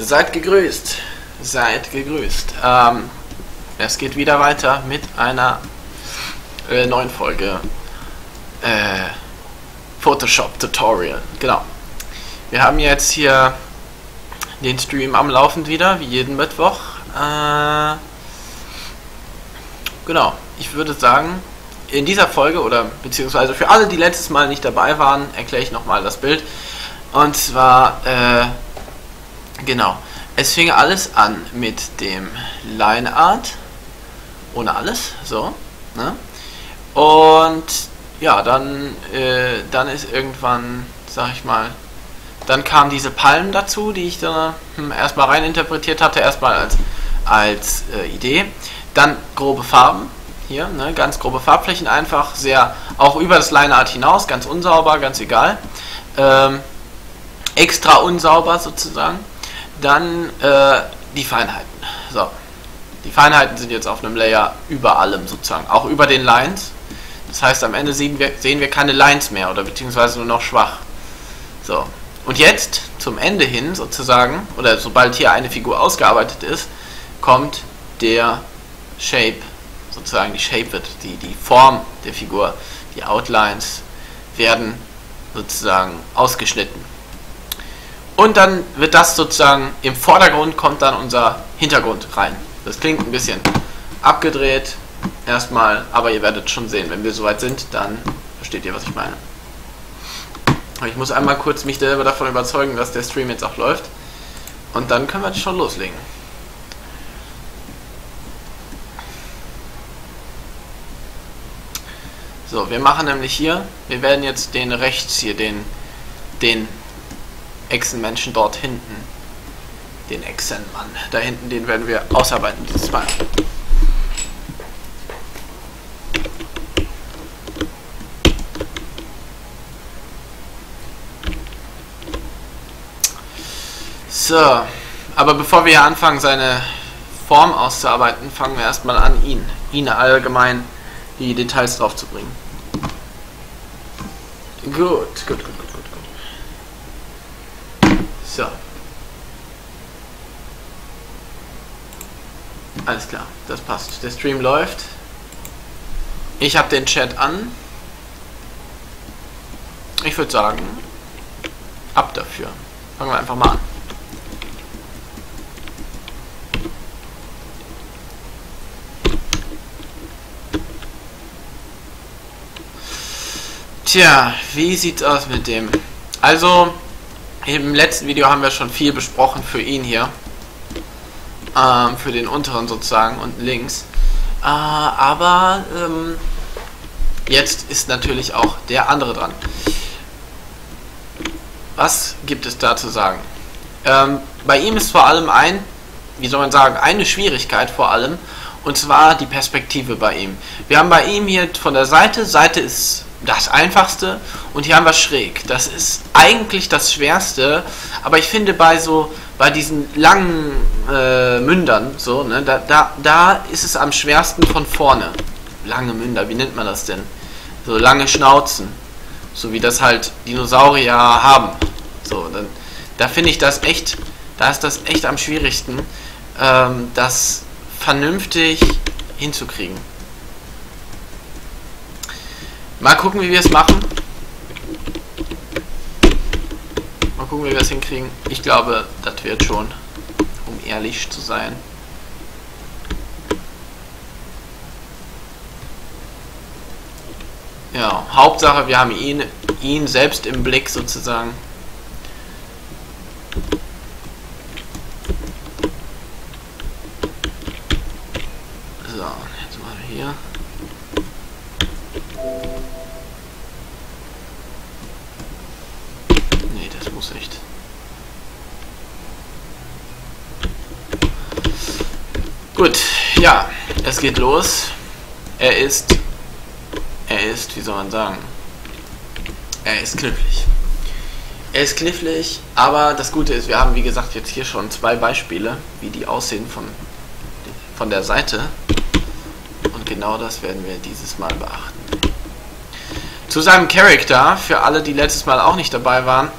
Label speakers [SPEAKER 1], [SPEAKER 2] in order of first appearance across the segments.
[SPEAKER 1] Seid gegrüßt. Seid gegrüßt. Ähm, es geht wieder weiter mit einer äh, neuen Folge äh, Photoshop Tutorial. Genau. Wir haben jetzt hier den Stream am Laufen wieder, wie jeden Mittwoch. Äh, genau. Ich würde sagen, in dieser Folge oder beziehungsweise für alle, die letztes Mal nicht dabei waren, erkläre ich nochmal das Bild. Und zwar, äh, genau, es fing alles an mit dem Line Art, ohne alles, so, ne? Und ja, dann, äh, dann ist irgendwann, sag ich mal, dann kamen diese Palmen dazu, die ich da hm, erstmal rein interpretiert hatte, erstmal als, als äh, Idee. Dann grobe Farben, hier, ne, ganz grobe Farbflächen einfach, sehr, auch über das Line Art hinaus, ganz unsauber, ganz egal. Ähm, extra unsauber sozusagen. Dann äh, die Feinheiten. So. Die Feinheiten sind jetzt auf einem Layer über allem sozusagen, auch über den Lines. Das heißt, am Ende sehen wir, sehen wir keine Lines mehr oder beziehungsweise nur noch schwach. So. Und jetzt zum Ende hin sozusagen, oder sobald hier eine Figur ausgearbeitet ist, kommt der Shape, sozusagen die Shape wird, die, die Form der Figur, die Outlines werden sozusagen ausgeschnitten. Und dann wird das sozusagen im Vordergrund kommt dann unser Hintergrund rein. Das klingt ein bisschen abgedreht erstmal, aber ihr werdet schon sehen, wenn wir soweit sind, dann versteht ihr, was ich meine. Ich muss einmal kurz mich selber davon überzeugen, dass der Stream jetzt auch läuft. Und dann können wir schon loslegen. So, wir machen nämlich hier, wir werden jetzt den rechts hier, den, den Echsenmenschen dort hinten. Den Echsenmann. Da hinten, den werden wir ausarbeiten dieses Mal. So, aber bevor wir hier anfangen, seine Form auszuarbeiten, fangen wir erstmal an, ihn, ihn allgemein die Details drauf zu bringen. Gut, gut, gut, gut. So. Alles klar, das passt. Der Stream läuft. Ich habe den Chat an. Ich würde sagen, ab dafür. Fangen wir einfach mal an. Tja, wie sieht's aus mit dem? Also, im letzten Video haben wir schon viel besprochen für ihn hier. Ähm, für den unteren sozusagen und links. Äh, aber ähm, jetzt ist natürlich auch der andere dran. Was gibt es da zu sagen? Ähm, bei ihm ist vor allem ein, wie soll man sagen, eine Schwierigkeit vor allem. Und zwar die Perspektive bei ihm. Wir haben bei ihm hier von der Seite, Seite ist das einfachste und hier haben wir schräg. Das ist eigentlich das schwerste, aber ich finde bei so bei diesen langen äh, Mündern so, ne, da, da, da ist es am schwersten von vorne. Lange Münder, wie nennt man das denn? So lange Schnauzen, so wie das halt Dinosaurier haben. So, dann, da finde ich das echt, da ist das echt am schwierigsten, ähm, das vernünftig hinzukriegen. Mal gucken, wie wir es machen. Mal gucken, wie wir es hinkriegen. Ich glaube, das wird schon, um ehrlich zu sein. Ja, Hauptsache, wir haben ihn, ihn selbst im Blick sozusagen. So, jetzt mal hier. Nee, das muss echt. Gut, ja, es geht los. Er ist, er ist, wie soll man sagen, er ist knifflig. Er ist knifflig, aber das Gute ist, wir haben wie gesagt jetzt hier schon zwei Beispiele, wie die aussehen von, von der Seite. Und genau das werden wir dieses Mal beachten. Zu seinem Charakter, für alle, die letztes Mal auch nicht dabei waren,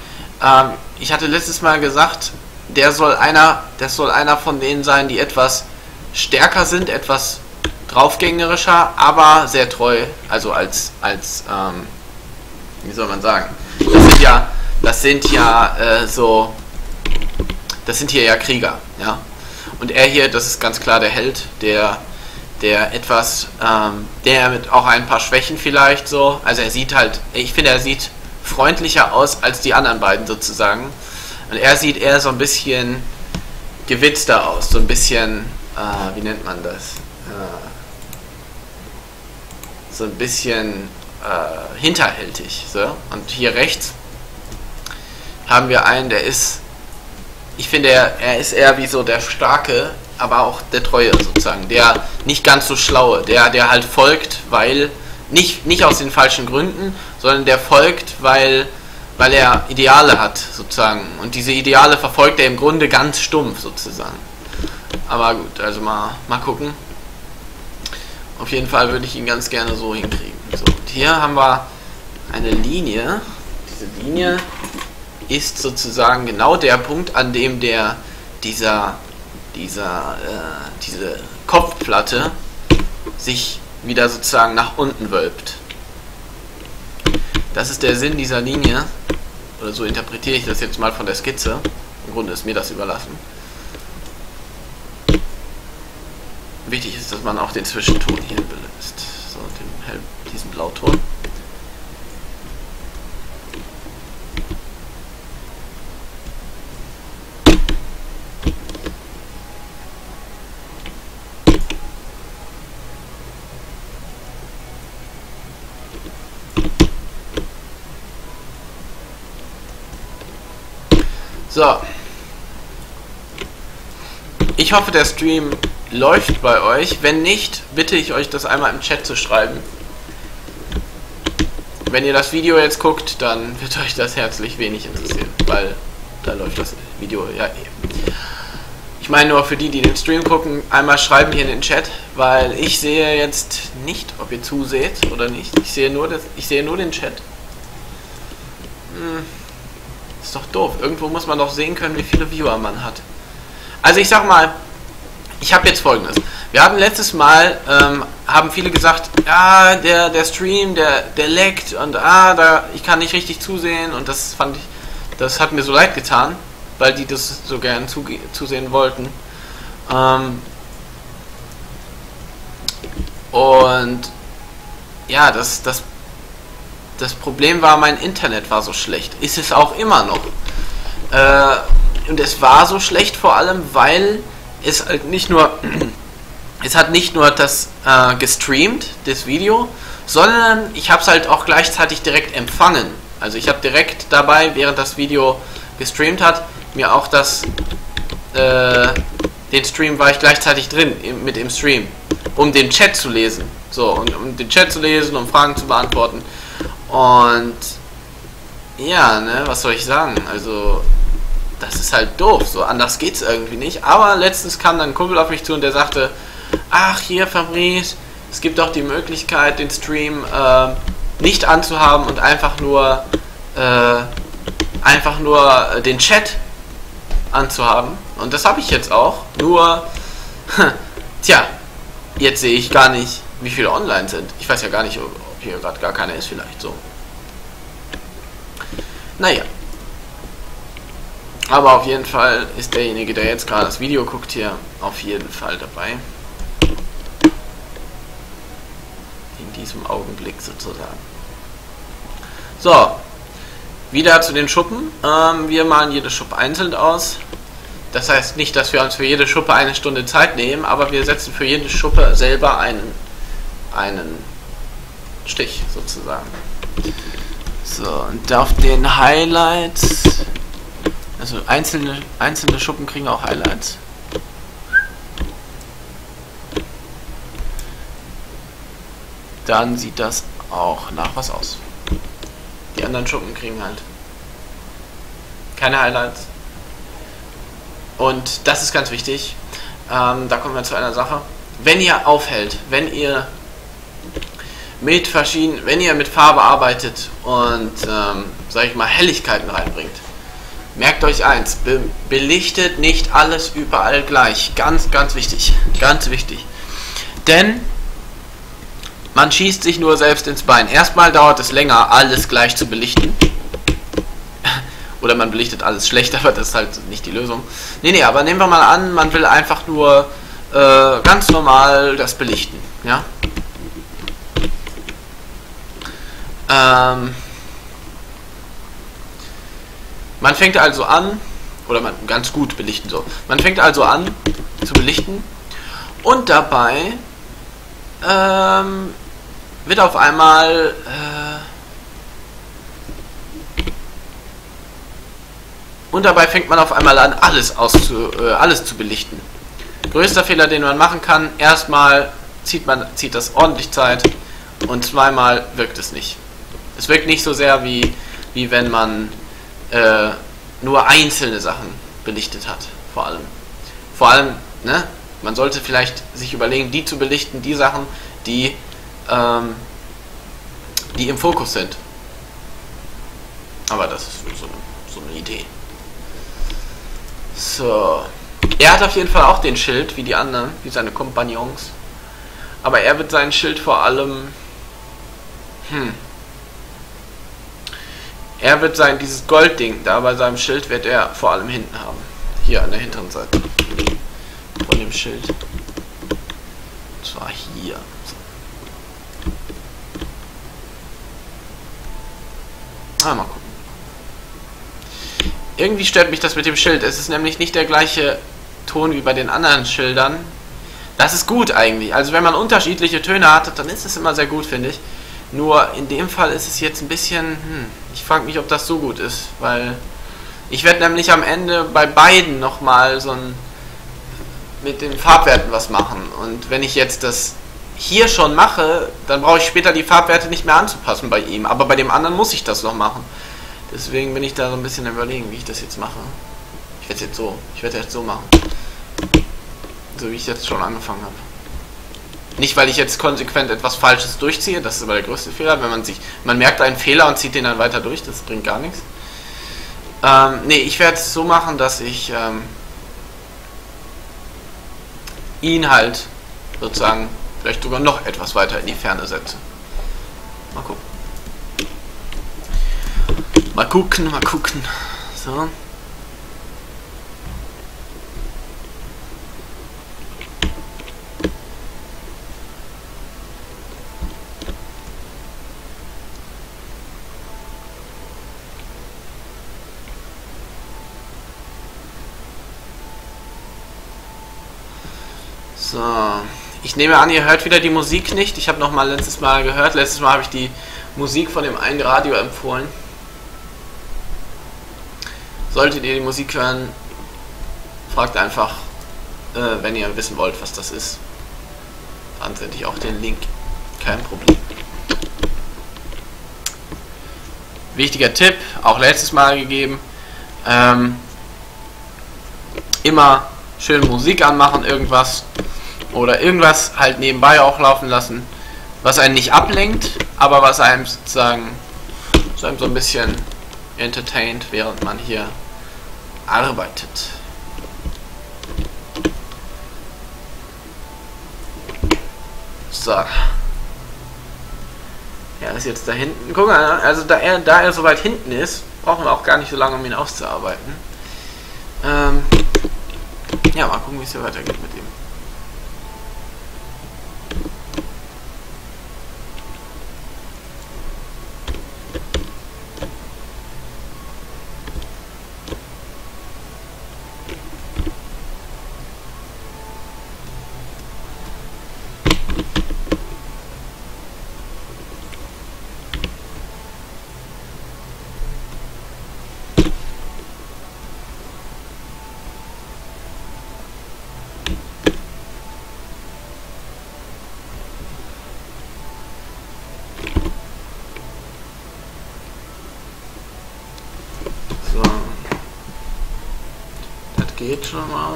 [SPEAKER 1] ähm, ich hatte letztes Mal gesagt, der soll einer, das soll einer von denen sein, die etwas stärker sind, etwas draufgängerischer, aber sehr treu, also als, als ähm, wie soll man sagen, das sind ja, das sind ja äh, so, das sind hier ja Krieger, ja. Und er hier, das ist ganz klar der Held, der, der etwas, ähm, der mit auch ein paar Schwächen vielleicht so, also er sieht halt, ich finde, er sieht freundlicher aus als die anderen beiden sozusagen. Und er sieht eher so ein bisschen gewitzter aus, so ein bisschen, äh, wie nennt man das? Äh, so ein bisschen äh, hinterhältig. So. Und hier rechts haben wir einen, der ist, ich finde, er, er ist eher wie so der Starke, aber auch der Treue sozusagen, der nicht ganz so Schlaue, der, der halt folgt, weil, nicht, nicht aus den falschen Gründen, sondern der folgt, weil weil er Ideale hat, sozusagen. Und diese Ideale verfolgt er im Grunde ganz stumpf, sozusagen. Aber gut, also mal, mal gucken. Auf jeden Fall würde ich ihn ganz gerne so hinkriegen. So, und hier haben wir eine Linie. Diese Linie ist sozusagen genau der Punkt, an dem der dieser, dieser, äh, diese Kopfplatte sich wieder sozusagen nach unten wölbt. Das ist der Sinn dieser Linie. Oder so interpretiere ich das jetzt mal von der Skizze. Im Grunde ist mir das überlassen. Wichtig ist, dass man auch den Zwischenton hier belässt. So, den diesen Blauton. So. Ich hoffe, der Stream läuft bei euch. Wenn nicht, bitte ich euch, das einmal im Chat zu schreiben. Wenn ihr das Video jetzt guckt, dann wird euch das herzlich wenig interessieren, weil da läuft das Video ja eh. Ich meine nur für die, die den Stream gucken, einmal schreiben hier in den Chat, weil ich sehe jetzt nicht, ob ihr zuseht oder nicht. Ich sehe nur, das, ich sehe nur den Chat. Hm. Ist doch doof. Irgendwo muss man doch sehen können, wie viele Viewer man hat. Also ich sag mal, ich habe jetzt folgendes. Wir haben letztes Mal, ähm, haben viele gesagt, ja, der, der Stream, der, der leckt und ah, da, ich kann nicht richtig zusehen und das fand ich, das hat mir so leid getan, weil die das so gern zusehen wollten. Ähm, und ja, das, das das Problem war, mein Internet war so schlecht. Ist es auch immer noch. Äh, und es war so schlecht vor allem, weil es halt nicht nur, es hat nicht nur das äh, gestreamt, das Video, sondern ich habe es halt auch gleichzeitig direkt empfangen. Also ich habe direkt dabei, während das Video gestreamt hat, mir auch das, äh, den Stream war ich gleichzeitig drin mit dem Stream, um den Chat zu lesen. So, und um den Chat zu lesen, um Fragen zu beantworten. Und ja, ne, was soll ich sagen? Also, das ist halt doof, so anders geht's irgendwie nicht. Aber letztens kam dann ein Kumpel auf mich zu und der sagte, ach hier Fabrice, es gibt doch die Möglichkeit, den Stream äh, nicht anzuhaben und einfach nur äh, einfach nur den Chat anzuhaben. Und das habe ich jetzt auch. Nur, tja, jetzt sehe ich gar nicht, wie viele online sind. Ich weiß ja gar nicht, ob, hier gerade gar keiner ist vielleicht so. Naja. Aber auf jeden Fall ist derjenige, der jetzt gerade das Video guckt, hier auf jeden Fall dabei. In diesem Augenblick sozusagen. So. Wieder zu den Schuppen. Ähm, wir malen jede Schuppe einzeln aus. Das heißt nicht, dass wir uns für jede Schuppe eine Stunde Zeit nehmen, aber wir setzen für jede Schuppe selber einen, einen Stich sozusagen. So, und auf den Highlights, also einzelne, einzelne Schuppen kriegen auch Highlights. Dann sieht das auch nach was aus. Die anderen Schuppen kriegen halt keine Highlights. Und das ist ganz wichtig. Ähm, da kommen wir zu einer Sache. Wenn ihr aufhält, wenn ihr mit verschiedenen, wenn ihr mit Farbe arbeitet und, ähm, sag ich mal, Helligkeiten reinbringt, Merkt euch eins, be belichtet nicht alles überall gleich. Ganz, ganz wichtig. Ganz wichtig. Denn man schießt sich nur selbst ins Bein. Erstmal dauert es länger, alles gleich zu belichten. Oder man belichtet alles schlecht, aber das ist halt nicht die Lösung. Nee, nee, aber nehmen wir mal an, man will einfach nur äh, ganz normal das belichten. Ja? Ähm, man fängt also an, oder man ganz gut belichten so. Man fängt also an zu belichten und dabei ähm, wird auf einmal äh, und dabei fängt man auf einmal an, alles, auszu, äh, alles zu belichten. Größter Fehler, den man machen kann, erstmal zieht man zieht das ordentlich Zeit und zweimal wirkt es nicht. Es wirkt nicht so sehr wie, wie wenn man äh, nur einzelne Sachen belichtet hat, vor allem. Vor allem, ne, man sollte vielleicht sich überlegen, die zu belichten, die Sachen, die, ähm, die im Fokus sind. Aber das ist so so eine Idee. So. Er hat auf jeden Fall auch den Schild, wie die anderen, wie seine Kompagnons. Aber er wird sein Schild vor allem. Hm. Er wird sein, dieses Goldding da bei seinem Schild wird er vor allem hinten haben. Hier an der hinteren Seite. Von dem Schild. Und zwar hier. Ah, mal gucken. Irgendwie stört mich das mit dem Schild. Es ist nämlich nicht der gleiche Ton wie bei den anderen Schildern. Das ist gut eigentlich. Also wenn man unterschiedliche Töne hat, dann ist es immer sehr gut, finde ich. Nur in dem Fall ist es jetzt ein bisschen, hm, ich frage mich, ob das so gut ist, weil ich werde nämlich am Ende bei beiden nochmal so ein mit den Farbwerten was machen. Und wenn ich jetzt das hier schon mache, dann brauche ich später die Farbwerte nicht mehr anzupassen bei ihm. Aber bei dem anderen muss ich das noch machen. Deswegen bin ich da so ein bisschen überlegen, wie ich das jetzt mache. Ich werde jetzt so, ich werde jetzt so machen. So wie ich jetzt schon angefangen habe. Nicht, weil ich jetzt konsequent etwas Falsches durchziehe, das ist aber der größte Fehler, wenn man sich, man merkt einen Fehler und zieht den dann weiter durch, das bringt gar nichts. Ähm, nee, ich werde es so machen, dass ich ähm, ihn halt sozusagen vielleicht sogar noch etwas weiter in die Ferne setze. Mal gucken. Mal gucken, mal gucken. So. So, ich nehme an, ihr hört wieder die Musik nicht. Ich habe noch mal letztes Mal gehört. Letztes Mal habe ich die Musik von dem einen Radio empfohlen. Solltet ihr die Musik hören, fragt einfach, äh, wenn ihr wissen wollt, was das ist. Dann sende ich auch den Link. Kein Problem. Wichtiger Tipp, auch letztes Mal gegeben. Ähm, immer schön Musik anmachen, irgendwas oder irgendwas halt nebenbei auch laufen lassen, was einen nicht ablenkt, aber was einem sozusagen so ein bisschen entertaint, während man hier arbeitet. So. Er ist jetzt da hinten. Guck mal, also da er, da er so weit hinten ist, brauchen wir auch gar nicht so lange, um ihn auszuarbeiten. Ähm, ja, mal gucken, wie es hier weitergeht mit ihm. Geht schon mal.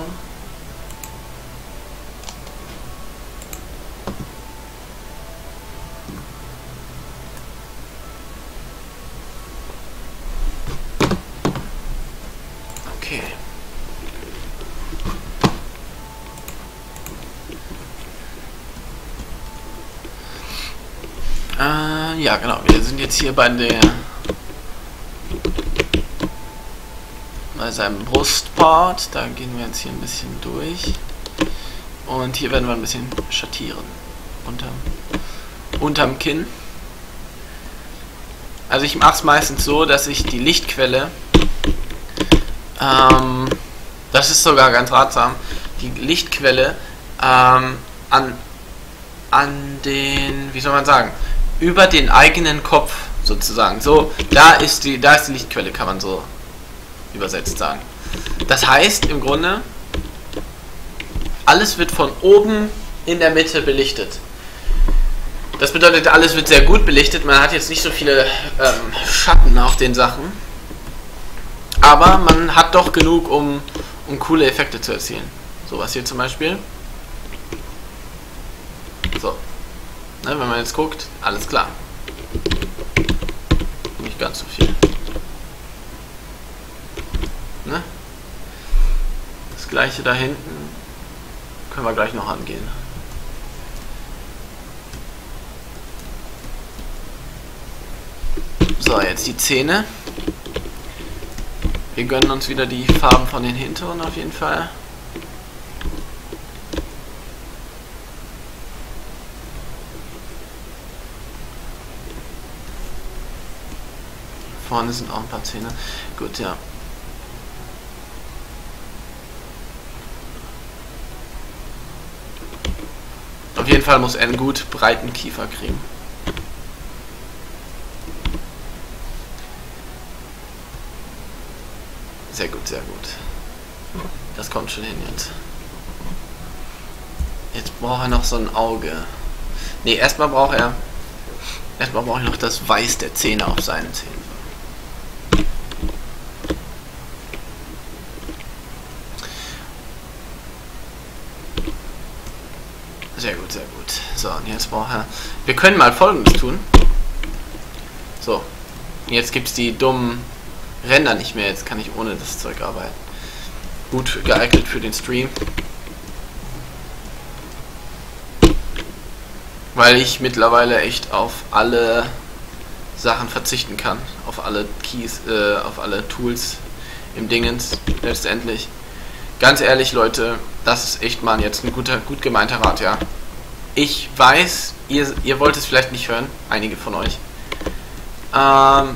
[SPEAKER 1] Okay. Ja, genau. Wir sind jetzt hier bei der seinem Brustpart. Da gehen wir jetzt hier ein bisschen durch. Und hier werden wir ein bisschen schattieren. Unterm, unterm Kinn. Also ich mache es meistens so, dass ich die Lichtquelle, ähm, das ist sogar ganz ratsam, die Lichtquelle ähm, an, an den, wie soll man sagen, über den eigenen Kopf sozusagen. So, da ist die, da ist die Lichtquelle, kann man so übersetzt sagen. Das heißt im Grunde, alles wird von oben in der Mitte belichtet. Das bedeutet, alles wird sehr gut belichtet. Man hat jetzt nicht so viele ähm, Schatten auf den Sachen. Aber man hat doch genug, um, um coole Effekte zu erzielen. Sowas hier zum Beispiel. So. Ne, wenn man jetzt guckt, alles klar. Nicht ganz so viel. Ne? Das gleiche da hinten können wir gleich noch angehen. So, jetzt die Zähne. Wir gönnen uns wieder die Farben von den hinteren auf jeden Fall. Vorne sind auch ein paar Zähne. Gut, ja. Auf jeden Fall muss er einen gut breiten Kiefer kriegen. Sehr gut, sehr gut. Das kommt schon hin jetzt. Jetzt braucht er noch so ein Auge. Ne, erstmal braucht er. Erstmal brauche ich noch das Weiß der Zähne auf seinen Zähnen. Sehr gut, sehr gut. So, und jetzt braucht er. Wir können mal folgendes tun. So. Jetzt gibt es die dummen Ränder nicht mehr. Jetzt kann ich ohne das Zeug arbeiten. Gut geeignet für den Stream. Weil ich mittlerweile echt auf alle Sachen verzichten kann. Auf alle Keys, äh, auf alle Tools im Dingens letztendlich. Ganz ehrlich, Leute, das ist echt mal jetzt ein guter, gut gemeinter Rat, ja. Ich weiß, ihr, ihr wollt es vielleicht nicht hören, einige von euch. Ähm,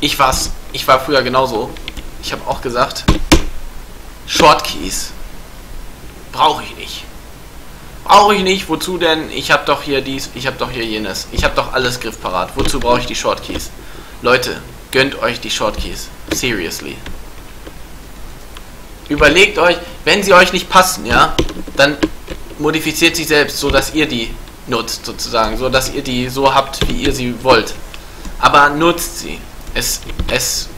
[SPEAKER 1] ich war's, ich war früher genauso. Ich habe auch gesagt, Shortkeys brauche ich nicht. Brauche ich nicht. Wozu denn? Ich habe doch hier dies, ich habe doch hier jenes. Ich habe doch alles griffparat. Wozu brauche ich die Shortkeys? Leute, gönnt euch die Shortkeys. Seriously. Überlegt euch, wenn sie euch nicht passen, ja, dann modifiziert sie selbst, so dass ihr die nutzt, sozusagen, so dass ihr die so habt, wie ihr sie wollt. Aber nutzt sie. Es, es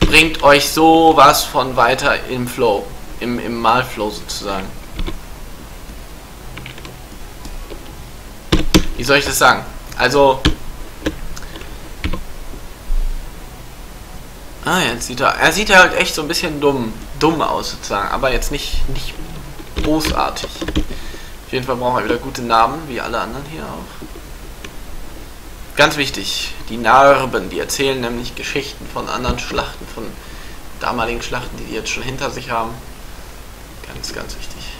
[SPEAKER 1] bringt euch sowas von weiter im Flow, im, im Malflow sozusagen. Wie soll ich das sagen? Also. Ah, jetzt sieht er. Er sieht halt echt so ein bisschen dumm, dumm aus sozusagen, aber jetzt nicht, nicht großartig. Auf jeden Fall brauchen wir wieder gute Namen, wie alle anderen hier auch. Ganz wichtig, die Narben, die erzählen nämlich Geschichten von anderen Schlachten, von damaligen Schlachten, die die jetzt schon hinter sich haben. Ganz, ganz wichtig.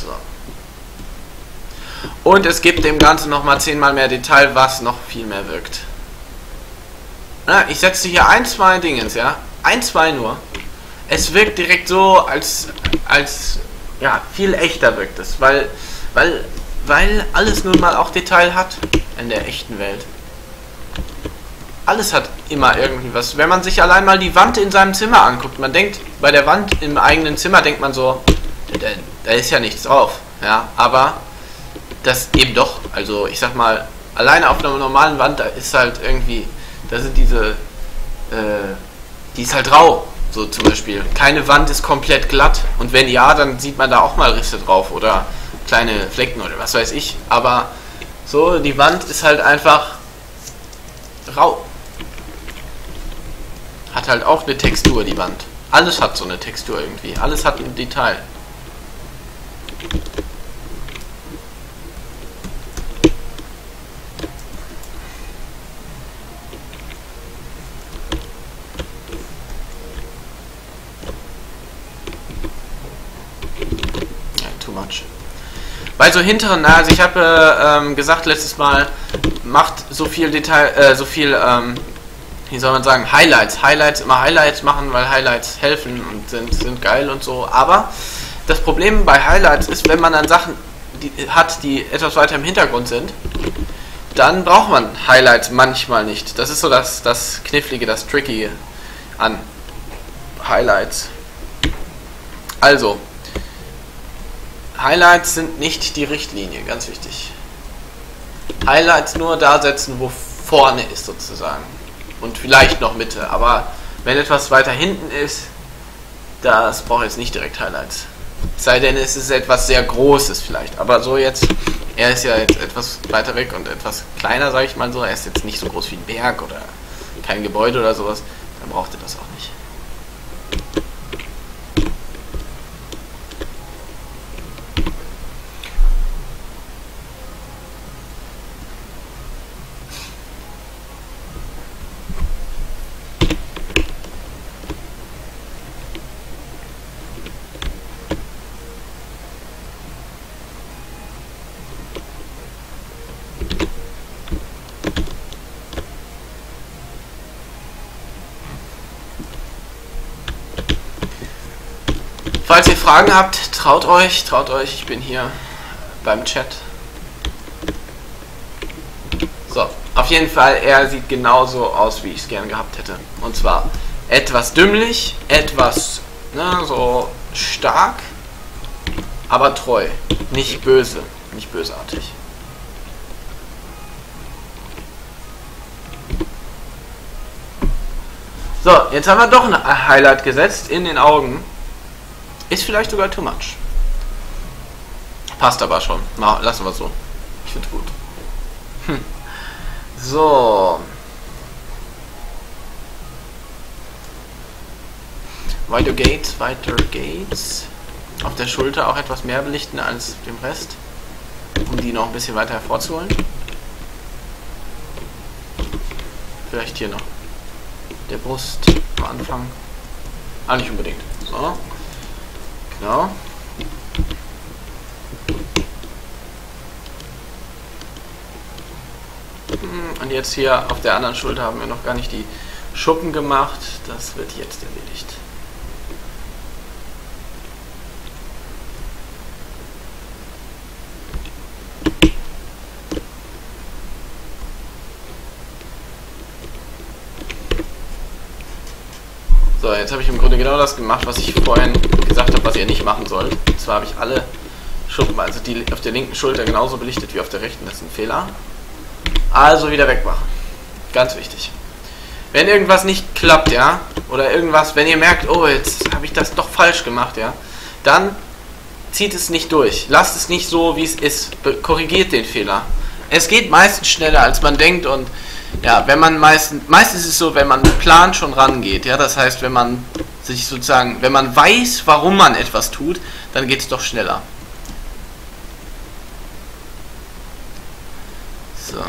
[SPEAKER 1] So. Und es gibt dem Ganzen nochmal zehnmal mehr Detail, was noch viel mehr wirkt. Na, ich setze hier ein, zwei Dingens, ja. Ein, zwei nur es wirkt direkt so, als, als ja, viel echter wirkt es, weil, weil, weil alles nun mal auch Detail hat in der echten Welt. Alles hat immer irgendwie was. Wenn man sich allein mal die Wand in seinem Zimmer anguckt, man denkt, bei der Wand im eigenen Zimmer denkt man so, da, da ist ja nichts drauf. Ja, aber das eben doch. Also ich sag mal, alleine auf einer normalen Wand, da ist halt irgendwie, da sind diese, äh, die ist halt rau. So zum Beispiel. Keine Wand ist komplett glatt und wenn ja, dann sieht man da auch mal Risse drauf oder kleine Flecken oder was weiß ich. Aber So, die Wand ist halt einfach rau. Hat halt auch eine Textur, die Wand. Alles hat so eine Textur irgendwie. Alles hat ein Detail. Bei so hinteren, also ich habe ähm, gesagt letztes Mal, macht so viel Detail, äh, so viel, ähm, wie soll man sagen, Highlights. Highlights, immer Highlights machen, weil Highlights helfen und sind, sind geil und so. Aber das Problem bei Highlights ist, wenn man dann Sachen die, hat, die etwas weiter im Hintergrund sind, dann braucht man Highlights manchmal nicht. Das ist so das, das Knifflige, das Tricky an Highlights. Also, Highlights sind nicht die Richtlinie, ganz wichtig. Highlights nur da setzen, wo vorne ist sozusagen. Und vielleicht noch Mitte. Aber wenn etwas weiter hinten ist, das braucht jetzt nicht direkt Highlights. Sei denn, es ist etwas sehr Großes vielleicht. Aber so jetzt, er ist ja jetzt etwas weiter weg und etwas kleiner, sage ich mal so. Er ist jetzt nicht so groß wie ein Berg oder kein Gebäude oder sowas. Dann braucht er das auch nicht. Falls ihr Fragen habt, traut euch, traut euch, ich bin hier beim Chat. So, auf jeden Fall, er sieht genauso aus, wie ich es gern gehabt hätte. Und zwar etwas dümmlich, etwas ne, so stark, aber treu. Nicht böse, nicht bösartig. So, jetzt haben wir doch ein Highlight gesetzt in den Augen. Ist vielleicht sogar too much. Passt aber schon. Na, lassen wir so. Ich finde gut. Hm. So. Weiter geht's, weiter geht's. Auf der Schulter auch etwas mehr belichten als dem Rest, um die noch ein bisschen weiter hervorzuholen. Vielleicht hier noch. Der Brust am Anfang. Ah, nicht unbedingt. So. Genau. Und jetzt hier auf der anderen Schulter haben wir noch gar nicht die Schuppen gemacht. Das wird jetzt erledigt. So, jetzt habe ich im Grunde genau das gemacht, was ich vorhin gesagt habe, was ihr nicht machen sollt. Und zwar habe ich alle Schuppen, also die auf der linken Schulter genauso belichtet wie auf der rechten. Das ist ein Fehler. Also wieder wegmachen. Ganz wichtig. Wenn irgendwas nicht klappt, ja, oder irgendwas, wenn ihr merkt, oh, jetzt habe ich das doch falsch gemacht, ja, dann zieht es nicht durch. Lasst es nicht so, wie es ist. Korrigiert den Fehler. Es geht meistens schneller, als man denkt und ja, wenn man meistens, meistens ist es so, wenn man plant schon rangeht, ja, das heißt, wenn man sich sozusagen, wenn man weiß, warum man etwas tut, dann geht es doch schneller. So.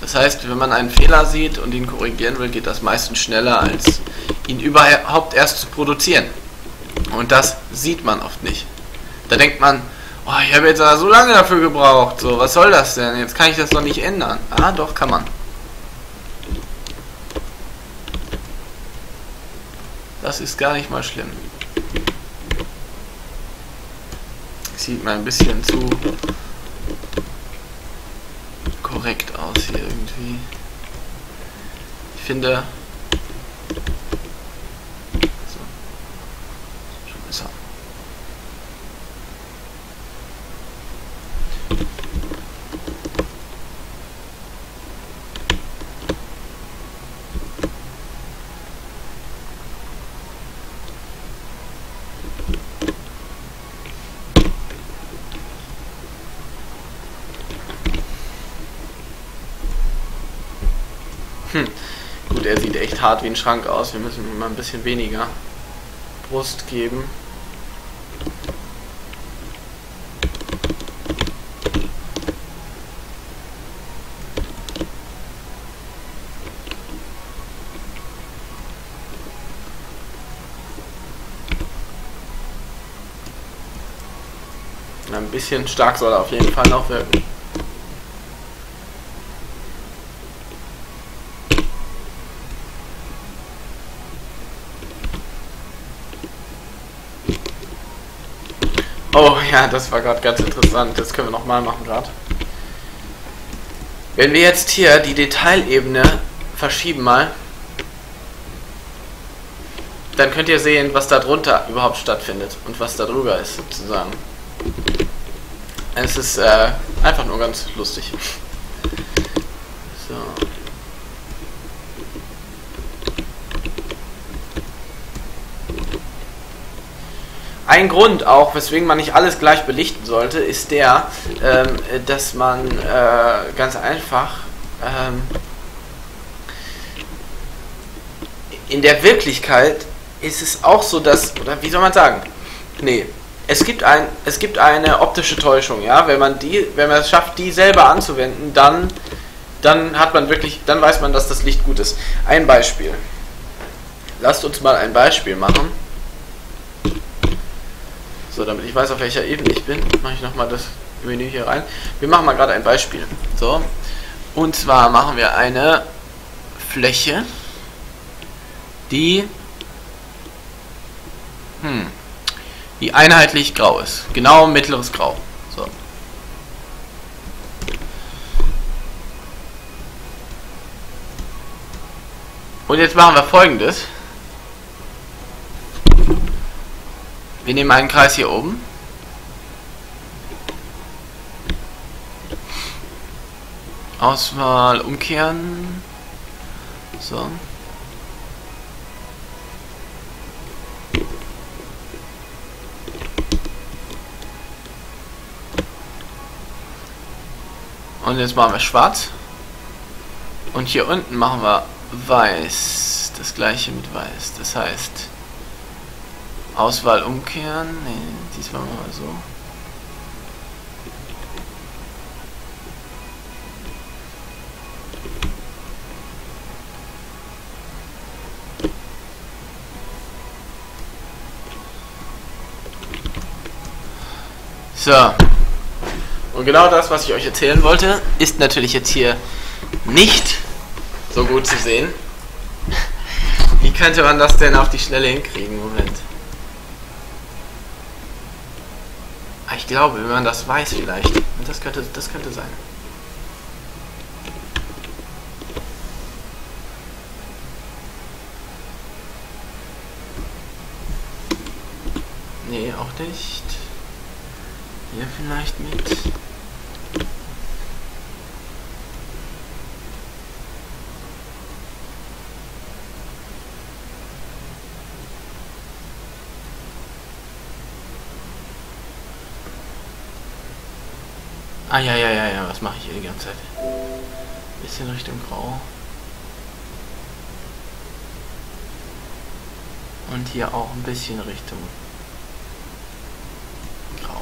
[SPEAKER 1] Das heißt, wenn man einen Fehler sieht und ihn korrigieren will, geht das meistens schneller, als ihn überhaupt erst zu produzieren. Und das sieht man oft nicht. Da denkt man, Oh, ich habe jetzt so lange dafür gebraucht. So, was soll das denn? Jetzt kann ich das doch nicht ändern. Ah, doch, kann man. Das ist gar nicht mal schlimm. Sieht mal ein bisschen zu korrekt aus hier irgendwie. Ich finde, hart wie ein Schrank aus. Wir müssen mal ein bisschen weniger Brust geben. Ein bisschen stark soll er auf jeden Fall noch wirken. Oh ja, das war gerade ganz interessant. Das können wir nochmal machen gerade. Wenn wir jetzt hier die Detailebene verschieben mal, dann könnt ihr sehen, was da drunter überhaupt stattfindet und was da drüber ist sozusagen. Es ist äh, einfach nur ganz lustig. So. Ein Grund auch, weswegen man nicht alles gleich belichten sollte, ist der, ähm, dass man äh, ganz einfach ähm, in der Wirklichkeit ist es auch so, dass, oder wie soll man sagen? Nee, es gibt ein, es gibt eine optische Täuschung, ja. Wenn man die, wenn man es schafft, die selber anzuwenden, dann, dann hat man wirklich, dann weiß man, dass das Licht gut ist. Ein Beispiel. Lasst uns mal ein Beispiel machen. So, damit ich weiß, auf welcher Ebene ich bin, mache ich nochmal das Menü hier rein. Wir machen mal gerade ein Beispiel. So. Und zwar machen wir eine Fläche, die hm, die einheitlich grau ist. Genau mittleres Grau. So. Und jetzt machen wir folgendes. Wir nehmen einen Kreis hier oben. Auswahl umkehren. So. Und jetzt machen wir schwarz. Und hier unten machen wir weiß. Das gleiche mit weiß. Das heißt, Auswahl umkehren. Ne, diesmal wir so. So. Und genau das, was ich euch erzählen wollte, ist natürlich jetzt hier nicht so gut zu sehen. Wie könnte man das denn auf die Schnelle hinkriegen? Moment. Ah, ich glaube, wenn man das weiß vielleicht. Das könnte, das könnte sein. Nee, auch nicht. Hier vielleicht mit. Ah, ja, ja, ja, ja, was mache ich hier die ganze Zeit? Bisschen Richtung Grau. Und hier auch ein bisschen Richtung Grau.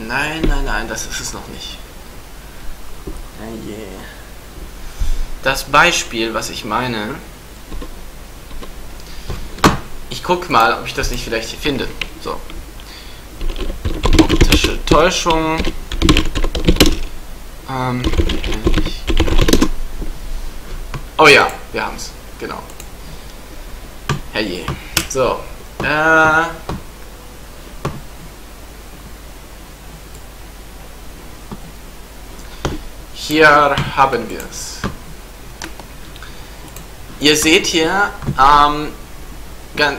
[SPEAKER 1] Nein, nein, nein, das ist es noch nicht. Oh yeah. Das Beispiel, was ich meine, ich guck mal, ob ich das nicht vielleicht hier finde. So. Täuschung. Ähm, oh ja, wir haben es. Genau. Herrje. So. Äh, hier haben wir es. Ihr seht hier, ähm,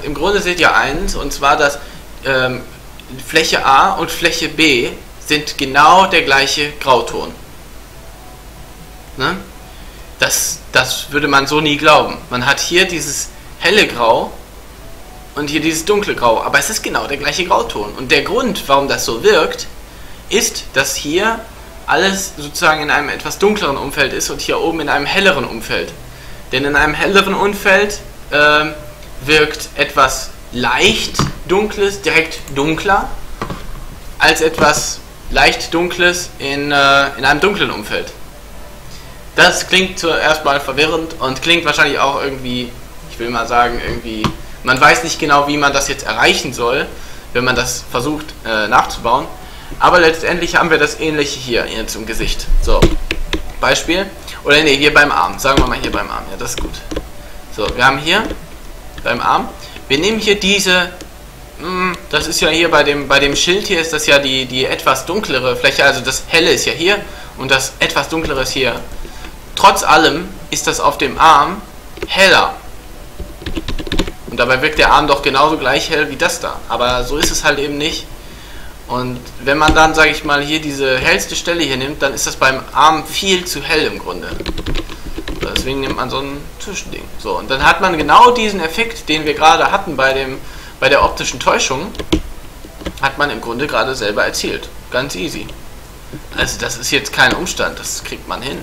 [SPEAKER 1] im Grunde seht ihr eins, und zwar, dass ähm, Fläche A und Fläche B sind genau der gleiche Grauton. Ne? Das, das würde man so nie glauben. Man hat hier dieses helle Grau und hier dieses dunkle Grau, aber es ist genau der gleiche Grauton. Und der Grund, warum das so wirkt, ist, dass hier alles sozusagen in einem etwas dunkleren Umfeld ist und hier oben in einem helleren Umfeld. Denn in einem helleren Umfeld äh, wirkt etwas leicht dunkles direkt dunkler als etwas leicht dunkles in, äh, in einem dunklen Umfeld. Das klingt zuerst mal verwirrend und klingt wahrscheinlich auch irgendwie, ich will mal sagen, irgendwie, man weiß nicht genau, wie man das jetzt erreichen soll, wenn man das versucht äh, nachzubauen. Aber letztendlich haben wir das ähnliche hier im Gesicht. So, Beispiel. Oder nee, hier beim Arm. Sagen wir mal hier beim Arm. Ja, das ist gut. So, wir haben hier beim Arm. Wir nehmen hier diese, hm, das ist ja hier bei dem, bei dem Schild hier ist das ja die, die etwas dunklere Fläche. Also das helle ist ja hier und das etwas dunklere ist hier. Trotz allem ist das auf dem Arm heller. Und dabei wirkt der Arm doch genauso gleich hell wie das da. Aber so ist es halt eben nicht. Und wenn man dann, sage ich mal, hier diese hellste Stelle hier nimmt, dann ist das beim Arm viel zu hell im Grunde. Deswegen nimmt man so ein Zwischending. So, und dann hat man genau diesen Effekt, den wir gerade hatten bei, dem, bei der optischen Täuschung, hat man im Grunde gerade selber erzielt. Ganz easy. Also das ist jetzt kein Umstand, das kriegt man hin.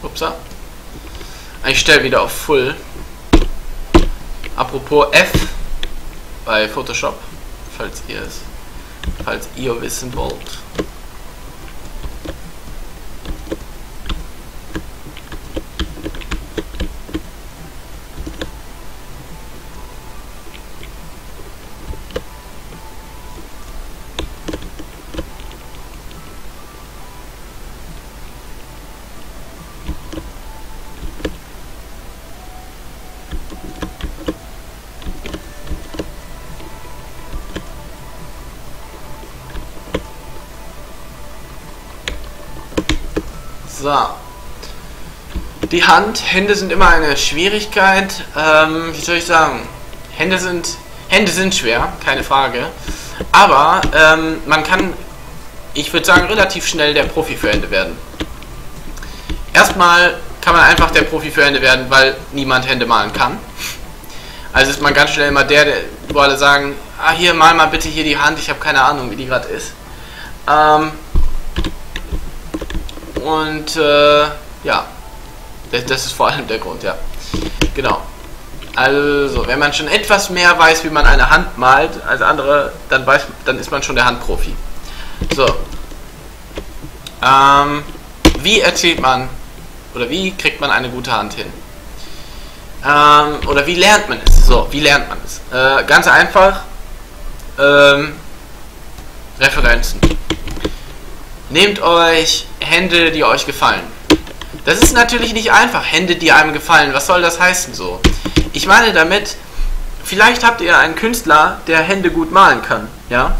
[SPEAKER 1] So, upsa. Ich stelle wieder auf Full. Apropos F, bei Photoshop, falls ihr es, falls ihr wissen wollt. So. Die Hand, Hände sind immer eine Schwierigkeit. Ähm, wie soll ich sagen? Hände sind, Hände sind schwer, keine Frage. Aber ähm, man kann, ich würde sagen, relativ schnell der Profi für Hände werden. Erstmal kann man einfach der Profi für Hände werden, weil niemand Hände malen kann. Also ist man ganz schnell immer der, der wo alle sagen, ah hier, mal mal bitte hier die Hand, ich habe keine Ahnung, wie die gerade ist. Ähm, und äh, ja, das, das, ist vor allem der Grund, ja. Genau. Also, wenn man schon etwas mehr weiß, wie man eine Hand malt als andere, dann, weiß, dann ist man schon der Handprofi. So. Ähm, wie erzielt man oder wie kriegt man eine gute Hand hin? Ähm, oder wie lernt man es? So, wie lernt man es? Äh, ganz einfach. Ähm, Referenzen. Nehmt euch Hände, die euch gefallen. Das ist natürlich nicht einfach, Hände, die einem gefallen. Was soll das heißen so? Ich meine damit, vielleicht habt ihr einen Künstler, der Hände gut malen kann, ja?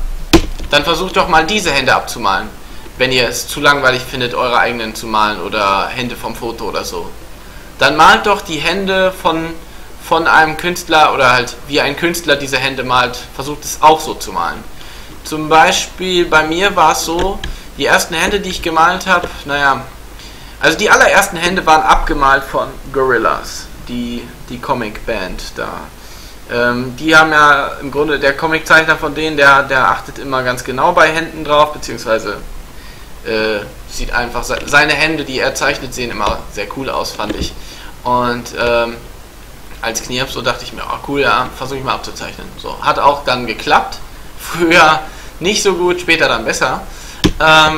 [SPEAKER 1] Dann versucht doch mal diese Hände abzumalen, wenn ihr es zu langweilig findet, eure eigenen zu malen oder Hände vom Foto oder so. Dann malt doch die Hände von, von einem Künstler oder halt wie ein Künstler diese Hände malt, versucht es auch so zu malen. Zum Beispiel bei mir war es so, die ersten Hände, die ich gemalt habe, naja, also die allerersten Hände waren abgemalt von Gorillas, die, die Comic-Band da. Ähm, die haben ja im Grunde, der Comiczeichner von denen, der, der achtet immer ganz genau bei Händen drauf, beziehungsweise äh, sieht einfach, seine Hände, die er zeichnet, sehen immer sehr cool aus, fand ich. Und ähm, als Knirps so dachte ich mir, oh cool, ja, versuche ich mal abzuzeichnen. So, hat auch dann geklappt. Früher nicht so gut, später dann besser. Ähm,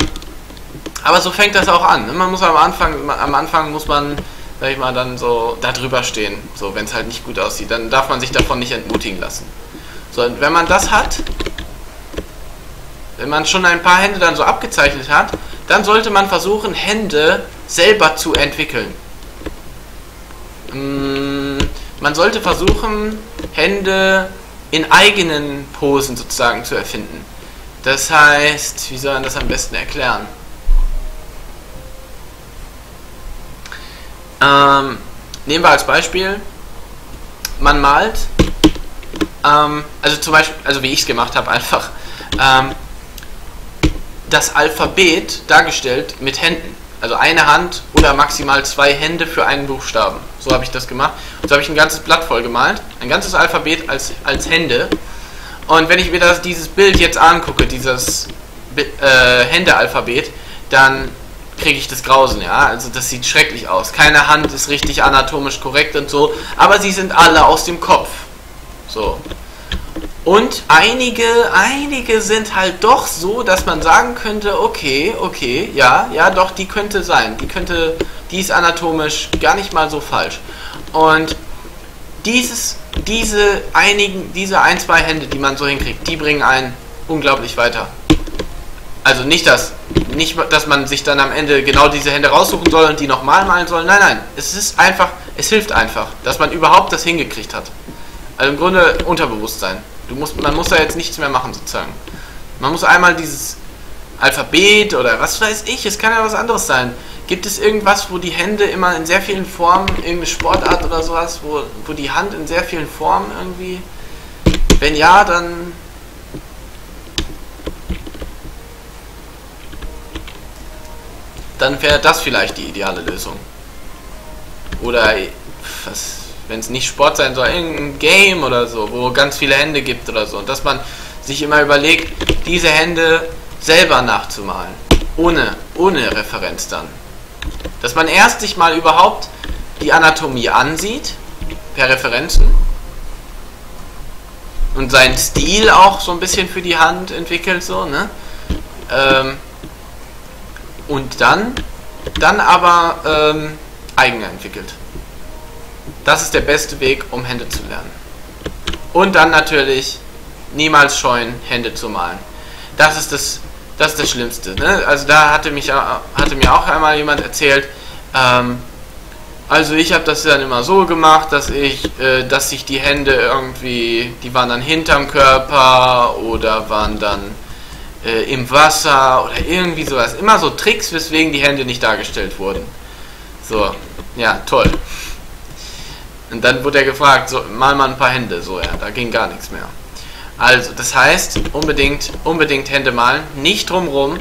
[SPEAKER 1] aber so fängt das auch an. Man muss am Anfang, am Anfang muss man, sag ich mal, dann so da drüber stehen. So, wenn es halt nicht gut aussieht, dann darf man sich davon nicht entmutigen lassen. So, und wenn man das hat, wenn man schon ein paar Hände dann so abgezeichnet hat, dann sollte man versuchen, Hände selber zu entwickeln. Mm, man sollte versuchen, Hände in eigenen Posen sozusagen zu erfinden. Das heißt, wie soll man das am besten erklären? Ähm, nehmen wir als Beispiel, man malt, ähm, also zum Beispiel, also wie ich es gemacht habe, einfach ähm, das Alphabet dargestellt mit Händen. Also eine Hand oder maximal zwei Hände für einen Buchstaben. So habe ich das gemacht. Und so habe ich ein ganzes Blatt voll gemalt, ein ganzes Alphabet als, als Hände Und wenn ich mir das, dieses Bild jetzt angucke, dieses äh, Händealphabet, dann kriege ich das Grausen, ja. Also das sieht schrecklich aus. Keine Hand ist richtig anatomisch korrekt und so, aber sie sind alle aus dem Kopf. So. Und einige, einige sind halt doch so, dass man sagen könnte, okay, okay, ja, ja, doch, die könnte sein. Die könnte, die ist anatomisch gar nicht mal so falsch. Und dieses, diese einigen, diese ein, zwei Hände, die man so hinkriegt, die bringen einen unglaublich weiter. Also nicht das, nicht, dass man sich dann am Ende genau diese Hände raussuchen soll und die nochmal malen soll. Nein, nein, es ist einfach, es hilft einfach, dass man überhaupt das hingekriegt hat. Also im Grunde Unterbewusstsein. Du musst, man muss da jetzt nichts mehr machen sozusagen. Man muss einmal dieses Alphabet oder was weiß ich, es kann ja was anderes sein. Gibt es irgendwas, wo die Hände immer in sehr vielen Formen, irgendeine Sportart oder sowas, wo, wo die Hand in sehr vielen Formen irgendwie. Wenn ja, dann. Dann wäre das vielleicht die ideale Lösung. Oder wenn es nicht Sport sein soll, irgendein Game oder so, wo ganz viele Hände gibt oder so. Und dass man sich immer überlegt, diese Hände selber nachzumalen. Ohne, ohne Referenz dann. Dass man erst sich mal überhaupt die Anatomie ansieht, per Referenzen. Und seinen Stil auch so ein bisschen für die Hand entwickelt, so, ne? Ähm, und dann, dann aber ähm, eigener entwickelt. Das ist der beste Weg, um Hände zu lernen. Und dann natürlich niemals scheuen, Hände zu malen. Das ist das, das, ist das Schlimmste. Ne? Also da hatte, mich, hatte mir auch einmal jemand erzählt, ähm, also ich habe das dann immer so gemacht, dass ich, äh, dass sich die Hände irgendwie, die waren dann hinterm Körper oder waren dann äh, im Wasser oder irgendwie sowas. Immer so Tricks, weswegen die Hände nicht dargestellt wurden. So, ja, toll. Und dann wurde er gefragt, so, mal mal ein paar Hände, so ja, da ging gar nichts mehr. Also, das heißt, unbedingt, unbedingt Hände malen, nicht drumrum,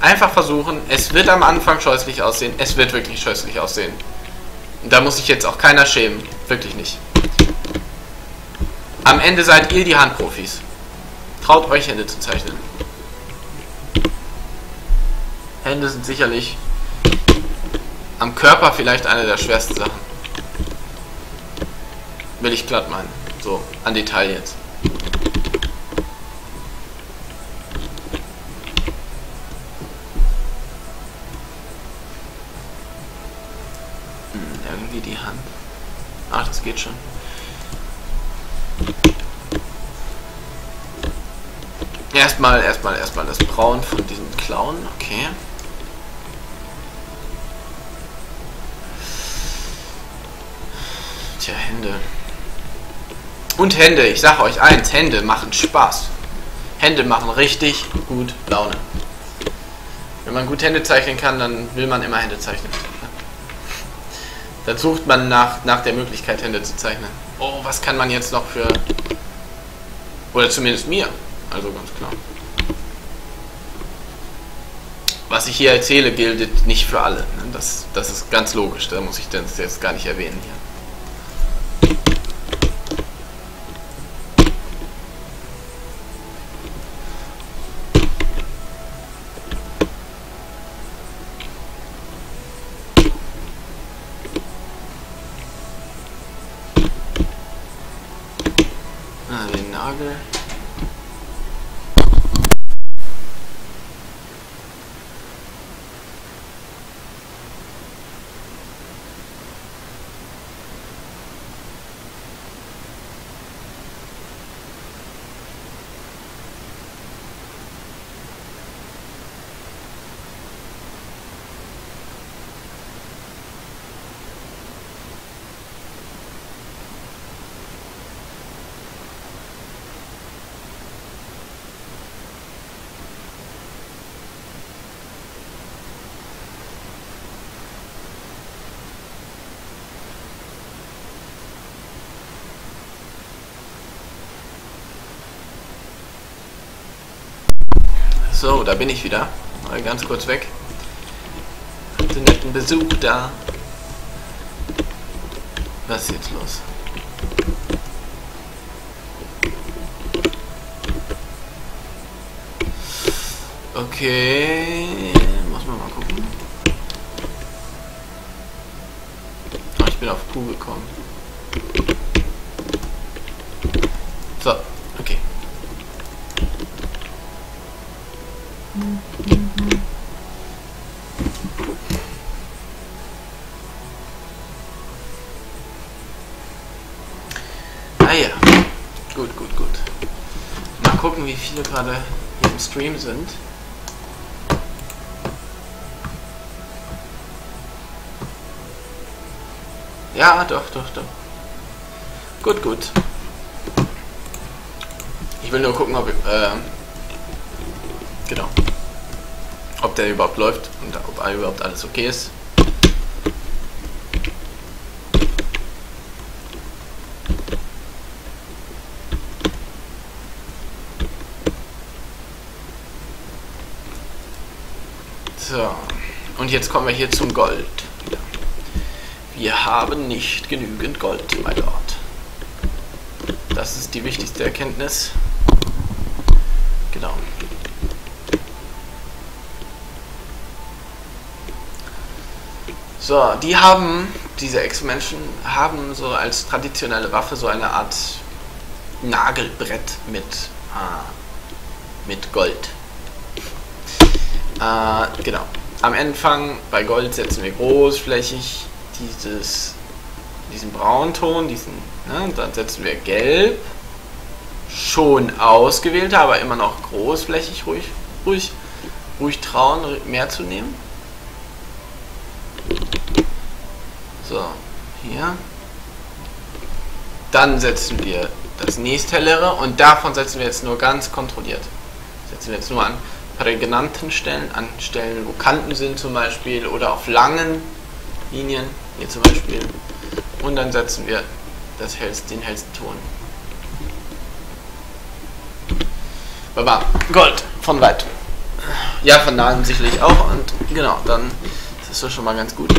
[SPEAKER 1] einfach versuchen, es wird am Anfang scheußlich aussehen, es wird wirklich scheußlich aussehen. Und da muss sich jetzt auch keiner schämen, wirklich nicht. Am Ende seid ihr die Handprofis. Traut euch Hände zu zeichnen. Hände sind sicherlich am Körper vielleicht eine der schwersten Sachen will ich glatt meinen. So, an Detail jetzt. Irgendwie die Hand. Ach, das geht schon. Erstmal, erstmal, erstmal das Braun von diesem Clown, okay. Tja, Hände. Und Hände, ich sage euch eins, Hände machen Spaß. Hände machen richtig gut Laune. Wenn man gut Hände zeichnen kann, dann will man immer Hände zeichnen. Dann sucht man nach, nach der Möglichkeit, Hände zu zeichnen. Oh, was kann man jetzt noch für... Oder zumindest mir. Also ganz klar. Was ich hier erzähle, gilt nicht für alle. Das, das ist ganz logisch. Da muss ich das jetzt gar nicht erwähnen hier. So, da bin ich wieder. Mal ganz kurz weg. Hatte netten Besuch da. Was ist jetzt los? Okay, muss man mal gucken. Ah, ich bin auf Kuh gekommen. So, gerade im Stream sind. Ja, doch, doch, doch. Gut, gut. Ich will nur gucken, ob äh, genau, ob der überhaupt läuft und ob überhaupt alles okay ist. So, und jetzt kommen wir hier zum Gold. Wir haben nicht genügend Gold, mein Lord. Das ist die wichtigste Erkenntnis. Genau. So, die haben, diese Ex-Menschen haben so als traditionelle Waffe so eine Art Nagelbrett mit, äh, mit Gold. Äh, genau. Am Anfang bei Gold setzen wir großflächig dieses, diesen Braunton, diesen, ne, dann setzen wir Gelb, schon ausgewählte, aber immer noch großflächig, ruhig, ruhig, ruhig trauen, mehr zu nehmen. So, hier. Dann setzen wir das nächsthellere und davon setzen wir jetzt nur ganz kontrolliert. Setzen wir jetzt nur an prägnanten Stellen, an Stellen, wo Kanten sind zum Beispiel oder auf langen Linien, hier zum Beispiel. Und dann setzen wir das hellste, den hellsten Ton. Baba, Gold, von weit. Ja, von nahem sicherlich auch. Und genau, dann ist das schon mal ganz gut.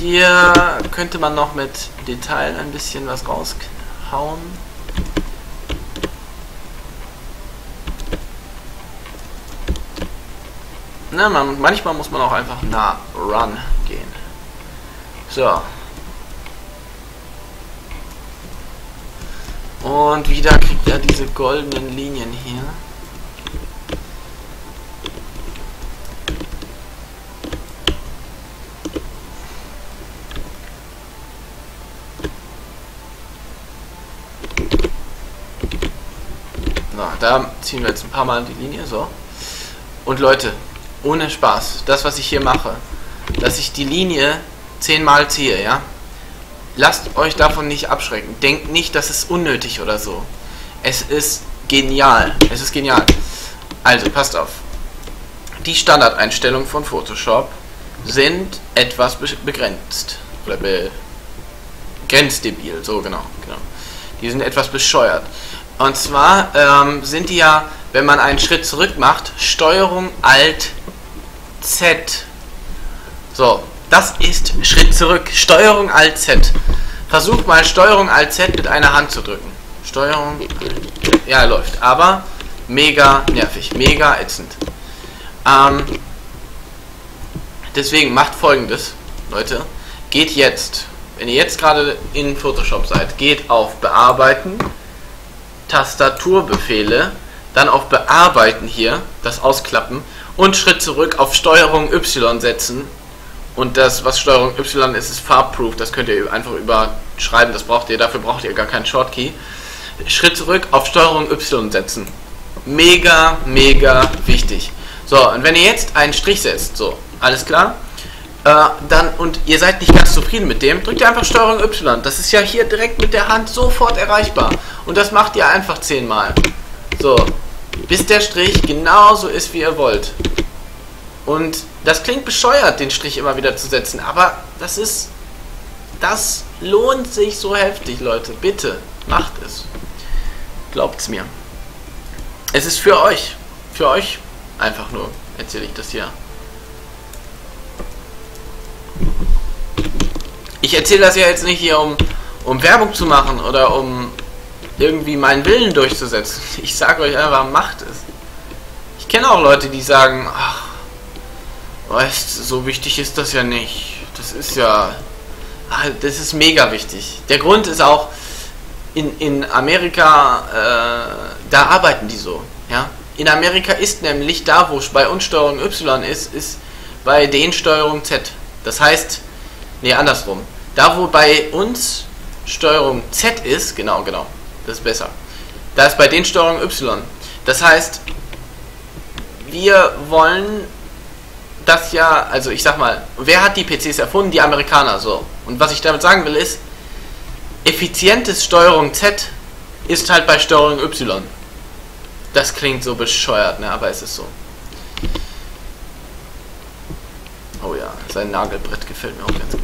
[SPEAKER 1] Hier könnte man noch mit Detail ein bisschen was raushauen. Na, man, manchmal muss man auch einfach nah run gehen. So. Und wieder kriegt er diese goldenen Linien hier. Na, da ziehen wir jetzt ein paar Mal die Linie, so. Und Leute, ohne Spaß, das was ich hier mache, dass ich die Linie zehnmal ziehe, ja. Lasst euch davon nicht abschrecken. Denkt nicht, das ist unnötig oder so. Es ist genial. Es ist genial. Also, passt auf. Die Standardeinstellungen von Photoshop sind etwas begrenzt. Oder begrenzdebil, so genau, genau. Die sind etwas bescheuert. Und zwar ähm, sind die ja, wenn man einen Schritt zurück macht, Steuerung Alt Z. So, das ist Schritt zurück. Steuerung Alt Z. Versuch mal Steuerung Alt Z mit einer Hand zu drücken. Steuerung. Ja, läuft. Aber mega nervig. Mega ätzend. Ähm, deswegen macht folgendes, Leute. Geht jetzt, wenn ihr jetzt gerade in Photoshop seid, geht auf Bearbeiten, Tastaturbefehle, dann auf Bearbeiten hier, das Ausklappen und Schritt zurück auf Steuerung Y setzen und das, was Steuerung Y ist, ist Farbproof. Das könnt ihr einfach überschreiben. Das braucht ihr. Dafür braucht ihr gar keinen Shortkey. Schritt zurück auf Steuerung Y setzen. Mega, mega wichtig. So, und wenn ihr jetzt einen Strich setzt, so, alles klar? Äh, dann, und ihr seid nicht ganz zufrieden mit dem, drückt ihr einfach Steuerung Y. Das ist ja hier direkt mit der Hand sofort erreichbar. Und das macht ihr einfach zehnmal. So, bis der Strich genauso ist, wie ihr wollt. Und das klingt bescheuert, den Strich immer wieder zu setzen, aber das ist. Das lohnt sich so heftig, Leute. Bitte, macht es. Glaubt's mir. Es ist für euch. Für euch einfach nur erzähle ich das hier. Ich erzähle das ja jetzt nicht hier, um, um Werbung zu machen oder um irgendwie meinen Willen durchzusetzen. Ich sage euch einfach, macht es Ich kenne auch Leute, die sagen, ach, weißt, so wichtig ist das ja nicht. Das ist ja, ah, das ist mega wichtig. Der Grund ist auch, in, in Amerika, äh, da arbeiten die so, ja. In Amerika ist nämlich da, wo bei uns Steuerung Y ist, ist bei den Steuerung Z. Das heißt, nee, andersrum. Da, wo bei uns Steuerung Z ist, genau, genau, das ist besser. Da ist bei den Steuerung Y. Das heißt, wir wollen das ja, also ich sag mal, wer hat die PCs erfunden? Die Amerikaner, so. Und was ich damit sagen will ist, effizientes Steuerung Z ist halt bei Steuerung Y. Das klingt so bescheuert, ne? aber es ist so. Oh ja, sein Nagelbrett gefällt mir auch ganz gut.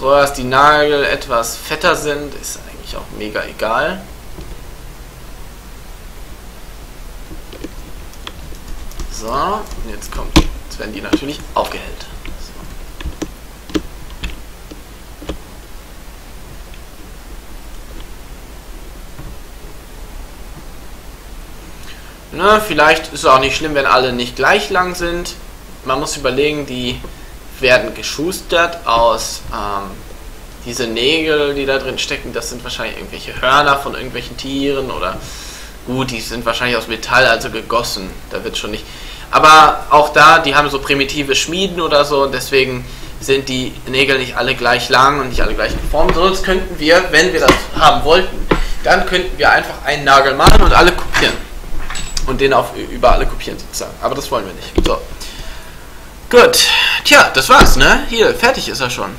[SPEAKER 1] So, dass die Nagel etwas fetter sind, ist eigentlich auch mega egal. So, und jetzt kommt, jetzt werden die natürlich aufgehellt. Ne, vielleicht ist es auch nicht schlimm, wenn alle nicht gleich lang sind. Man muss überlegen, die werden geschustert aus ähm, diese Nägel, die da drin stecken. Das sind wahrscheinlich irgendwelche Hörner von irgendwelchen Tieren oder gut, die sind wahrscheinlich aus Metall, also gegossen. Da wird schon nicht. Aber auch da, die haben so primitive Schmieden oder so und deswegen sind die Nägel nicht alle gleich lang und nicht alle gleich geformt. Sonst könnten wir, wenn wir das haben wollten, dann könnten wir einfach einen Nagel malen und alle kopieren und den auf über alle kopieren sozusagen. Aber das wollen wir nicht. So. Gut. Tja, das war's, ne? Hier, fertig ist er schon.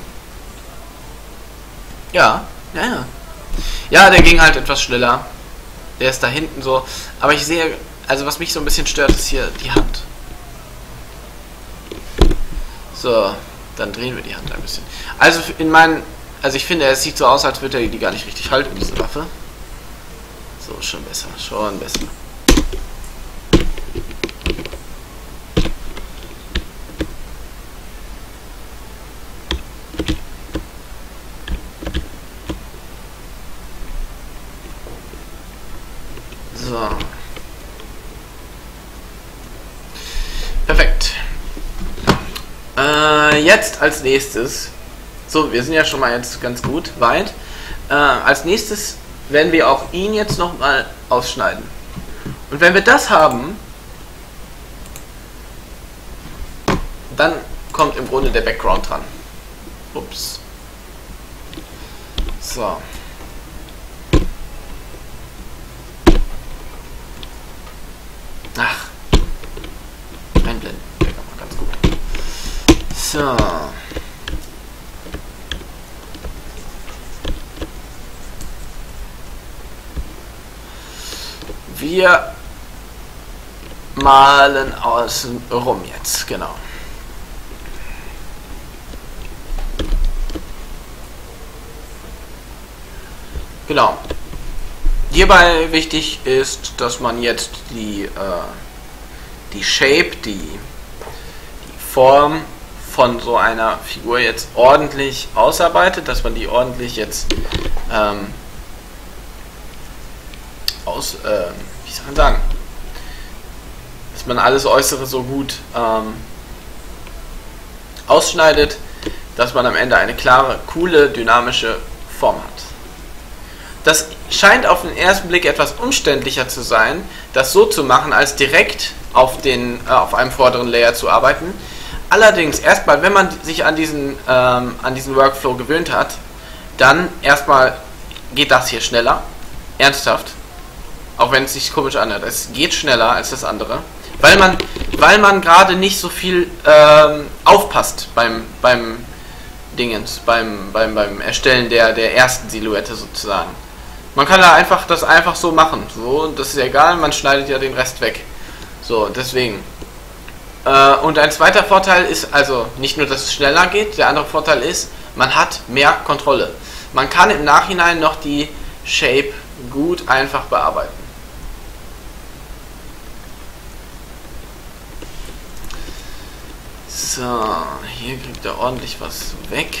[SPEAKER 1] Ja, ja, ja. Ja, der ging halt etwas schneller. Der ist da hinten so. Aber ich sehe, also was mich so ein bisschen stört, ist hier die Hand. So, dann drehen wir die Hand ein bisschen. Also in meinen, also ich finde, es sieht so aus, als würde er die gar nicht richtig halten, diese Waffe. So, schon besser, schon besser. So. Perfekt. Äh, jetzt als nächstes. So, wir sind ja schon mal jetzt ganz gut weit. Äh, als nächstes werden wir auch ihn jetzt nochmal ausschneiden. Und wenn wir das haben, dann kommt im Grunde der Background dran. Ups. So. Ach. Einblenden. Wäre mal ganz gut. So. Wir malen außen rum jetzt, genau. Genau. Hierbei wichtig ist, dass man jetzt die, äh, die Shape, die, die Form von so einer Figur jetzt ordentlich ausarbeitet, dass man die ordentlich jetzt ähm, aus, äh, wie soll man sagen, dass man alles Äußere so gut ähm, ausschneidet, dass man am Ende eine klare, coole, dynamische Form hat. Das scheint auf den ersten Blick etwas umständlicher zu sein, das so zu machen, als direkt auf, den, äh, auf einem vorderen Layer zu arbeiten. Allerdings, erstmal, wenn man sich an diesen, ähm, an diesen Workflow gewöhnt hat, dann erstmal geht das hier schneller. Ernsthaft. Auch wenn es sich komisch anhört. Es geht schneller als das andere. Weil man, weil man gerade nicht so viel ähm, aufpasst beim, beim Dingens, beim, beim, beim Erstellen der, der ersten Silhouette sozusagen. Man kann da einfach das einfach so machen. So, das ist egal, man schneidet ja den Rest weg. So, deswegen. Äh, und ein zweiter Vorteil ist also nicht nur, dass es schneller geht, der andere Vorteil ist, man hat mehr Kontrolle. Man kann im Nachhinein noch die Shape gut einfach bearbeiten. So, hier kriegt er ordentlich was weg.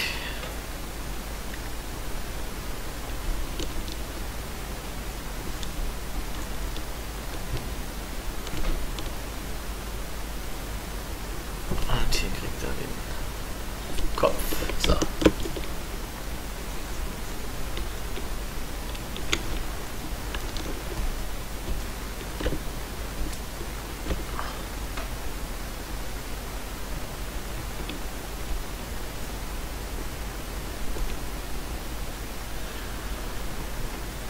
[SPEAKER 1] Und hier kriegt er den Kopf. So.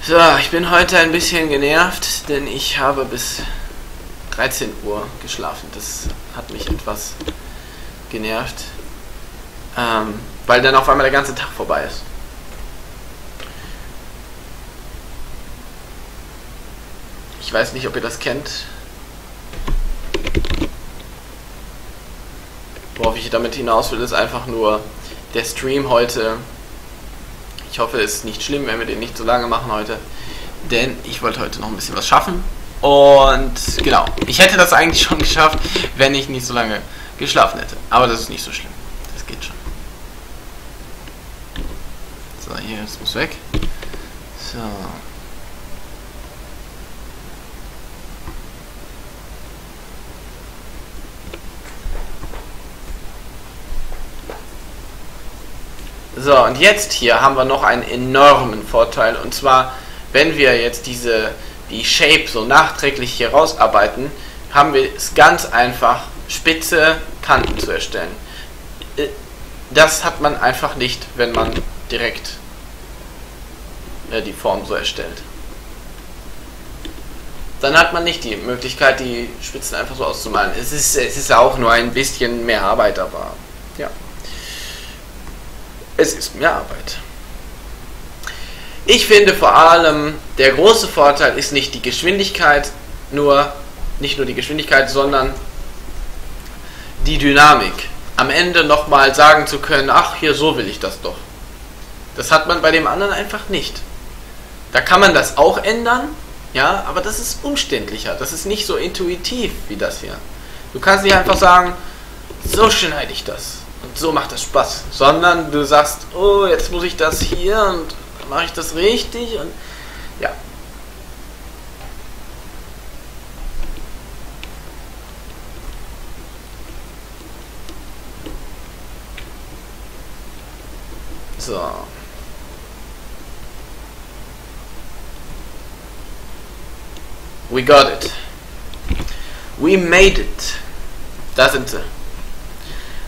[SPEAKER 1] So, ich bin heute ein bisschen genervt, denn ich habe bis 13 Uhr geschlafen. Das hat mich etwas genervt, ähm, weil dann auf einmal der ganze Tag vorbei ist. Ich weiß nicht, ob ihr das kennt. Worauf ich damit hinaus will, ist einfach nur der Stream heute ich hoffe, es ist nicht schlimm, wenn wir den nicht so lange machen heute. Denn ich wollte heute noch ein bisschen was schaffen. Und genau, ich hätte das eigentlich schon geschafft, wenn ich nicht so lange geschlafen hätte. Aber das ist nicht so schlimm. Das geht schon. So, hier, das muss weg. So. So, und jetzt hier haben wir noch einen enormen Vorteil. Und zwar, wenn wir jetzt diese, die Shape so nachträglich hier rausarbeiten, haben wir es ganz einfach, spitze Kanten zu erstellen. Äh, das hat man einfach nicht, wenn man direkt äh, die Form so erstellt. Dann hat man nicht die Möglichkeit, die Spitzen einfach so auszumalen. Es ist, es ist auch nur ein bisschen mehr Arbeit, aber ja es ist mehr Arbeit. Ich finde vor allem, der große Vorteil ist nicht die Geschwindigkeit, nur nicht nur die Geschwindigkeit, sondern die Dynamik. Am Ende nochmal sagen zu können, ach, hier so will ich das doch. Das hat man bei dem anderen einfach nicht. Da kann man das auch ändern, ja, aber das ist umständlicher. Das ist nicht so intuitiv wie das hier. Du kannst nicht einfach sagen, so schneide ich das und so macht das Spaß. Sondern du sagst, oh, jetzt muss ich das hier und mache ich das richtig und ja. So. We got it. We made it. Da sind sie.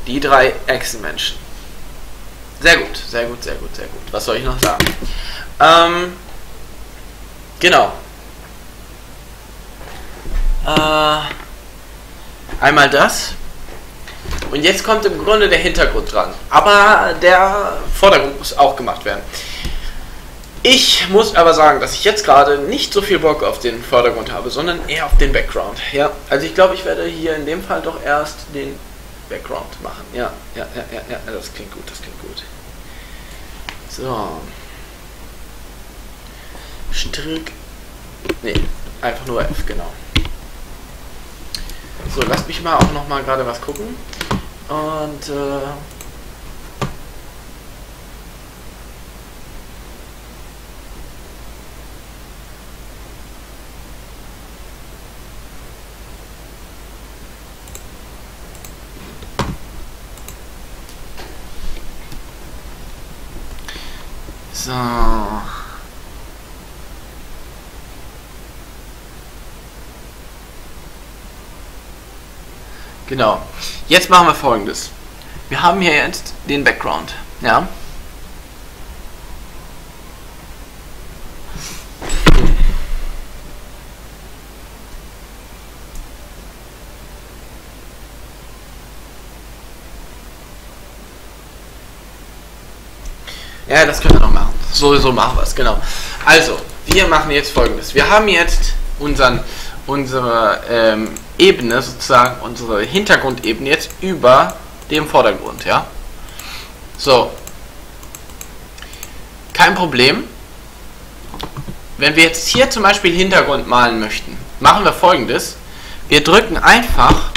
[SPEAKER 1] Die drei Echsenmenschen. Sehr gut, sehr gut, sehr gut, sehr gut. Was soll ich noch sagen? Ähm, genau. Äh, einmal das. Und jetzt kommt im Grunde der Hintergrund dran. Aber der Vordergrund muss auch gemacht werden. Ich muss aber sagen, dass ich jetzt gerade nicht so viel Bock auf den Vordergrund habe, sondern eher auf den Background. Ja, also ich glaube, ich werde hier in dem Fall doch erst den Background machen. Ja, ja, ja, ja, ja, das klingt gut, das klingt gut. So. Strick. Nee, einfach nur F, genau. So, lasst mich mal auch noch mal gerade was gucken. Und äh, So. Genau. Jetzt machen wir folgendes. Wir haben hier jetzt den Background. Ja. Ja, das können wir noch machen. So, so machen wir es, genau. Also, wir machen jetzt folgendes. Wir haben jetzt unseren, unsere ähm, Ebene, sozusagen unsere Hintergrundebene jetzt über dem Vordergrund, ja. So. Kein Problem. Wenn wir jetzt hier zum Beispiel Hintergrund malen möchten, machen wir folgendes. Wir drücken einfach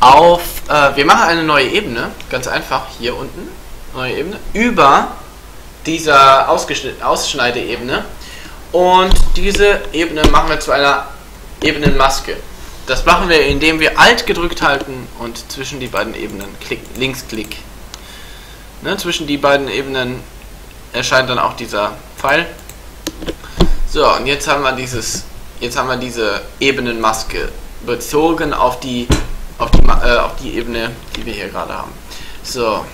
[SPEAKER 1] auf, äh, wir machen eine neue Ebene, ganz einfach, hier unten, neue Ebene, über dieser Ausschneideebene. Und diese Ebene machen wir zu einer Ebenenmaske. Das machen wir, indem wir Alt gedrückt halten und zwischen die beiden Ebenen klick, Linksklick. Ne, zwischen die beiden Ebenen erscheint dann auch dieser Pfeil. So, und jetzt haben wir dieses, jetzt haben wir diese Ebenenmaske bezogen auf die, auf die, äh, auf die Ebene, die wir hier gerade haben. So,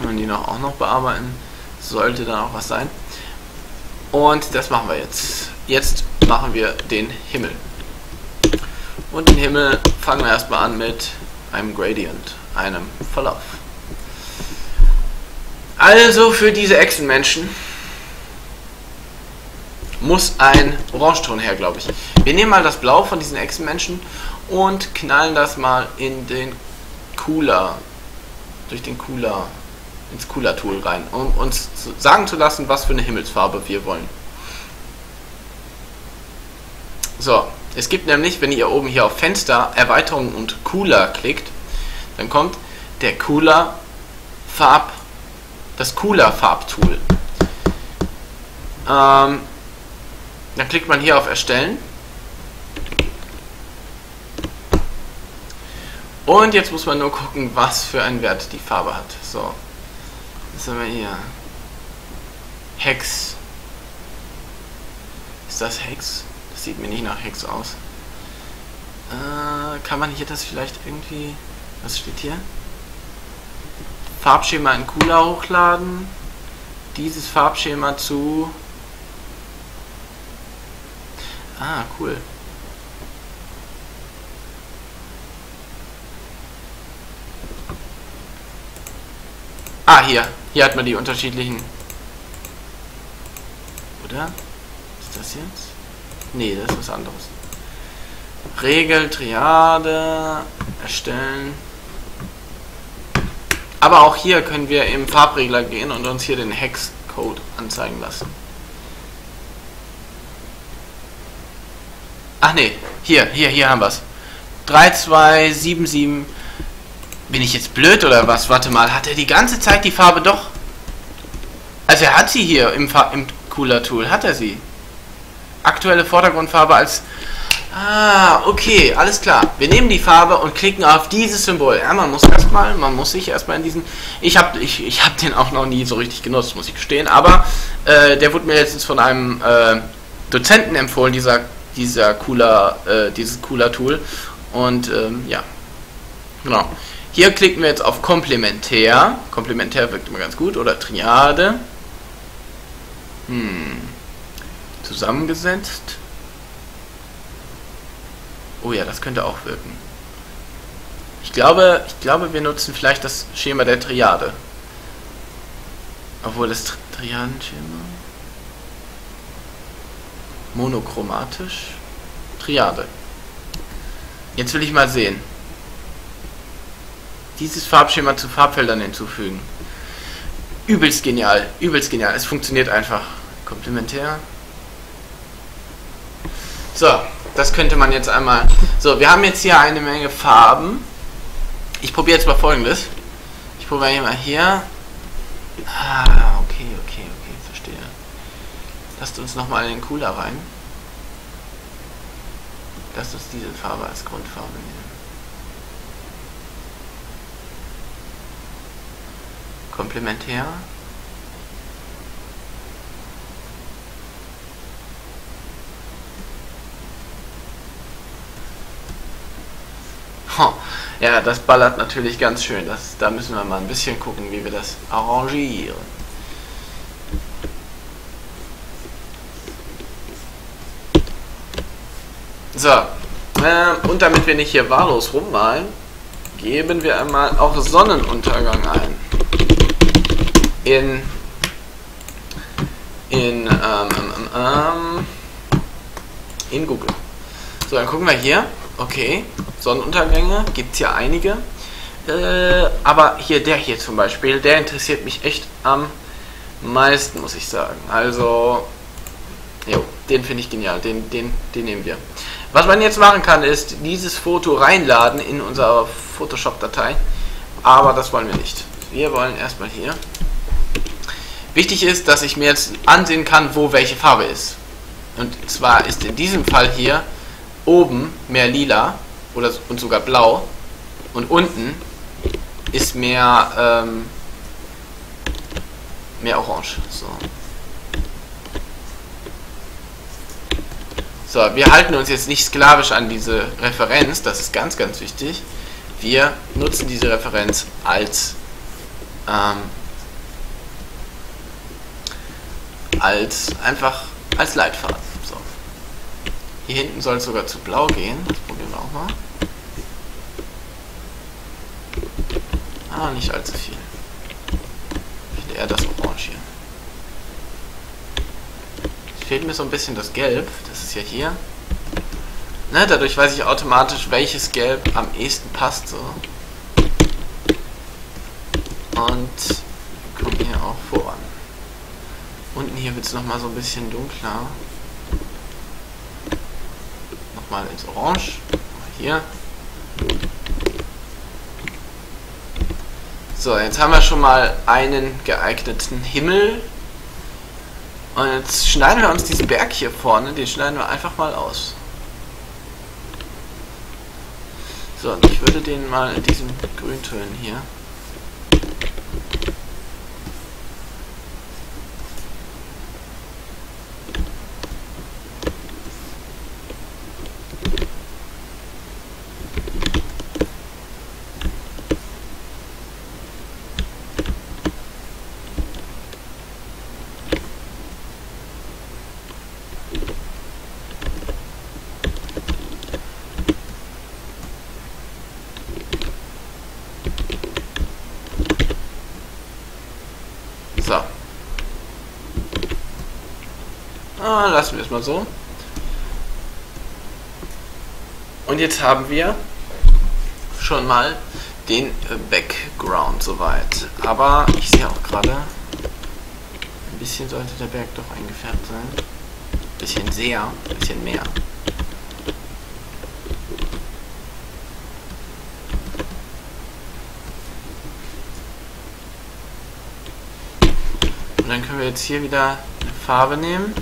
[SPEAKER 1] wenn wir die noch auch noch bearbeiten, sollte dann auch was sein. Und das machen wir jetzt. Jetzt machen wir den Himmel. Und den Himmel fangen wir erstmal an mit einem Gradient, einem Verlauf. Also für diese Echsenmenschen muss ein Orangeton her, glaube ich. Wir nehmen mal das Blau von diesen Echsenmenschen und knallen das mal in den Cooler, durch den Cooler, ins Cooler-Tool rein, um uns sagen zu lassen, was für eine Himmelsfarbe wir wollen. So, es gibt nämlich, wenn ihr oben hier auf Fenster, Erweiterung und Cooler klickt, dann kommt der Cooler Farb, das Cooler Farbtool. Ähm, dann klickt man hier auf Erstellen. Und jetzt muss man nur gucken, was für einen Wert die Farbe hat. So, was haben wir hier? Hex. Ist das Hex? Sieht mir nicht nach Hex aus. Äh, kann man hier das vielleicht irgendwie... Was steht hier? Farbschema in Cooler hochladen. Dieses Farbschema zu... Ah, cool. Ah, hier. Hier hat man die unterschiedlichen... Oder? Ist das jetzt? Nee, das ist was anderes. Regel, Triade, erstellen. Aber auch hier können wir im Farbregler gehen und uns hier den Hex-Code anzeigen lassen. Ach nee, hier, hier, hier haben wir es. 3277. Bin ich jetzt blöd oder was? Warte mal, hat er die ganze Zeit die Farbe doch? Also er hat sie hier im, im Cooler Tool, hat er sie aktuelle Vordergrundfarbe als Ah, okay, alles klar. Wir nehmen die Farbe und klicken auf dieses Symbol. Ja, man muss erstmal, man muss sich erstmal in diesen. Ich habe ich, ich hab den auch noch nie so richtig genutzt, muss ich gestehen. Aber äh, der wurde mir letztens von einem äh, Dozenten empfohlen, dieser, dieser cooler, äh, dieses cooler Tool. Und ähm, ja, genau. Hier klicken wir jetzt auf Komplementär. Komplementär wirkt immer ganz gut. Oder Triade. Hm zusammengesetzt. Oh ja, das könnte auch wirken. Ich glaube, ich glaube, wir nutzen vielleicht das Schema der Triade. Obwohl das Tri Triadenschema. Monochromatisch. Triade. Jetzt will ich mal sehen. Dieses Farbschema zu Farbfeldern hinzufügen. Übelst genial, übelst genial. Es funktioniert einfach. Komplementär. So, das könnte man jetzt einmal. So, wir haben jetzt hier eine Menge Farben. Ich probiere jetzt mal folgendes. Ich probiere mal hier. Ah, okay, okay, okay, verstehe. Lasst uns nochmal in den Cooler rein. Lasst uns diese Farbe als Grundfarbe nehmen. Komplementär. Ja, das ballert natürlich ganz schön. Das, da müssen wir mal ein bisschen gucken, wie wir das arrangieren. So, äh, und damit wir nicht hier wahllos rummalen, geben wir einmal auch Sonnenuntergang ein. In, in, ähm, ähm, ähm, in Google. So, dann gucken wir hier. Okay, Sonnenuntergänge gibt es ja einige. Äh, aber hier, der hier zum Beispiel, der interessiert mich echt am meisten, muss ich sagen. Also, jo, den finde ich genial, den, den, den nehmen wir. Was man jetzt machen kann, ist dieses Foto reinladen in unsere Photoshop-Datei, aber das wollen wir nicht. Wir wollen erstmal hier. Wichtig ist, dass ich mir jetzt ansehen kann, wo welche Farbe ist. Und zwar ist in diesem Fall hier oben mehr lila oder und sogar blau und unten ist mehr ähm, mehr orange. So. So, wir halten uns jetzt nicht sklavisch an diese Referenz, das ist ganz, ganz wichtig. Wir nutzen diese Referenz als ähm, als einfach als Leitfaden. Hier hinten soll es sogar zu blau gehen. Das probieren wir auch mal. Ah, nicht allzu viel. Ich finde eher das Orange hier. Es fehlt mir so ein bisschen das Gelb. Das ist ja hier. Ne, dadurch weiß ich automatisch, welches Gelb am ehesten passt. So. Und kommen hier auch voran. Unten hier wird es nochmal so ein bisschen dunkler. Nochmal ins Orange. Hier. So, jetzt haben wir schon mal einen geeigneten Himmel. Und jetzt schneiden wir uns diesen Berg hier vorne, den schneiden wir einfach mal aus. So, und ich würde den mal in diesen Grüntönen hier Ah, lassen wir es mal so. Und jetzt haben wir schon mal den Background soweit. Aber ich sehe auch gerade, ein bisschen sollte der Berg doch eingefärbt sein. Ein bisschen sehr, ein bisschen mehr. Und dann können wir jetzt hier wieder eine Farbe nehmen.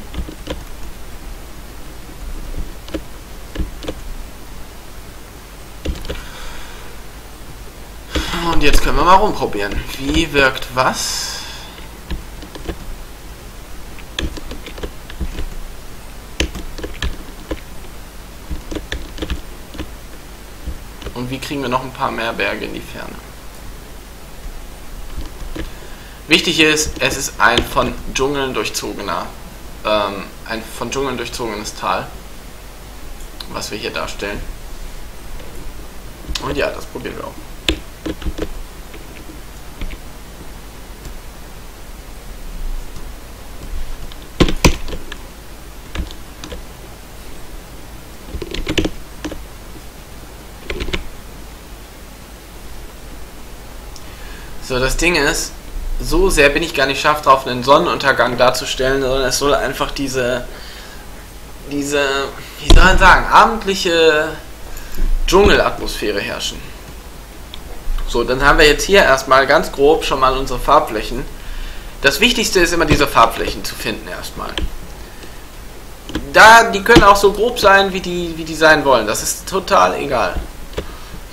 [SPEAKER 1] Und jetzt können wir mal rumprobieren. Wie wirkt was? Und wie kriegen wir noch ein paar mehr Berge in die Ferne? Wichtig ist, es ist ein von Dschungeln durchzogener, ähm, ein von Dschungeln durchzogenes Tal, was wir hier darstellen. Und ja, das probieren wir auch. So, das Ding ist, so sehr bin ich gar nicht scharf drauf, einen Sonnenuntergang darzustellen, sondern es soll einfach diese, diese, wie soll man sagen, abendliche Dschungelatmosphäre herrschen. So, dann haben wir jetzt hier erstmal ganz grob schon mal unsere Farbflächen. Das Wichtigste ist immer diese Farbflächen zu finden erstmal. Da, die können auch so grob sein, wie die, wie die sein wollen. Das ist total egal.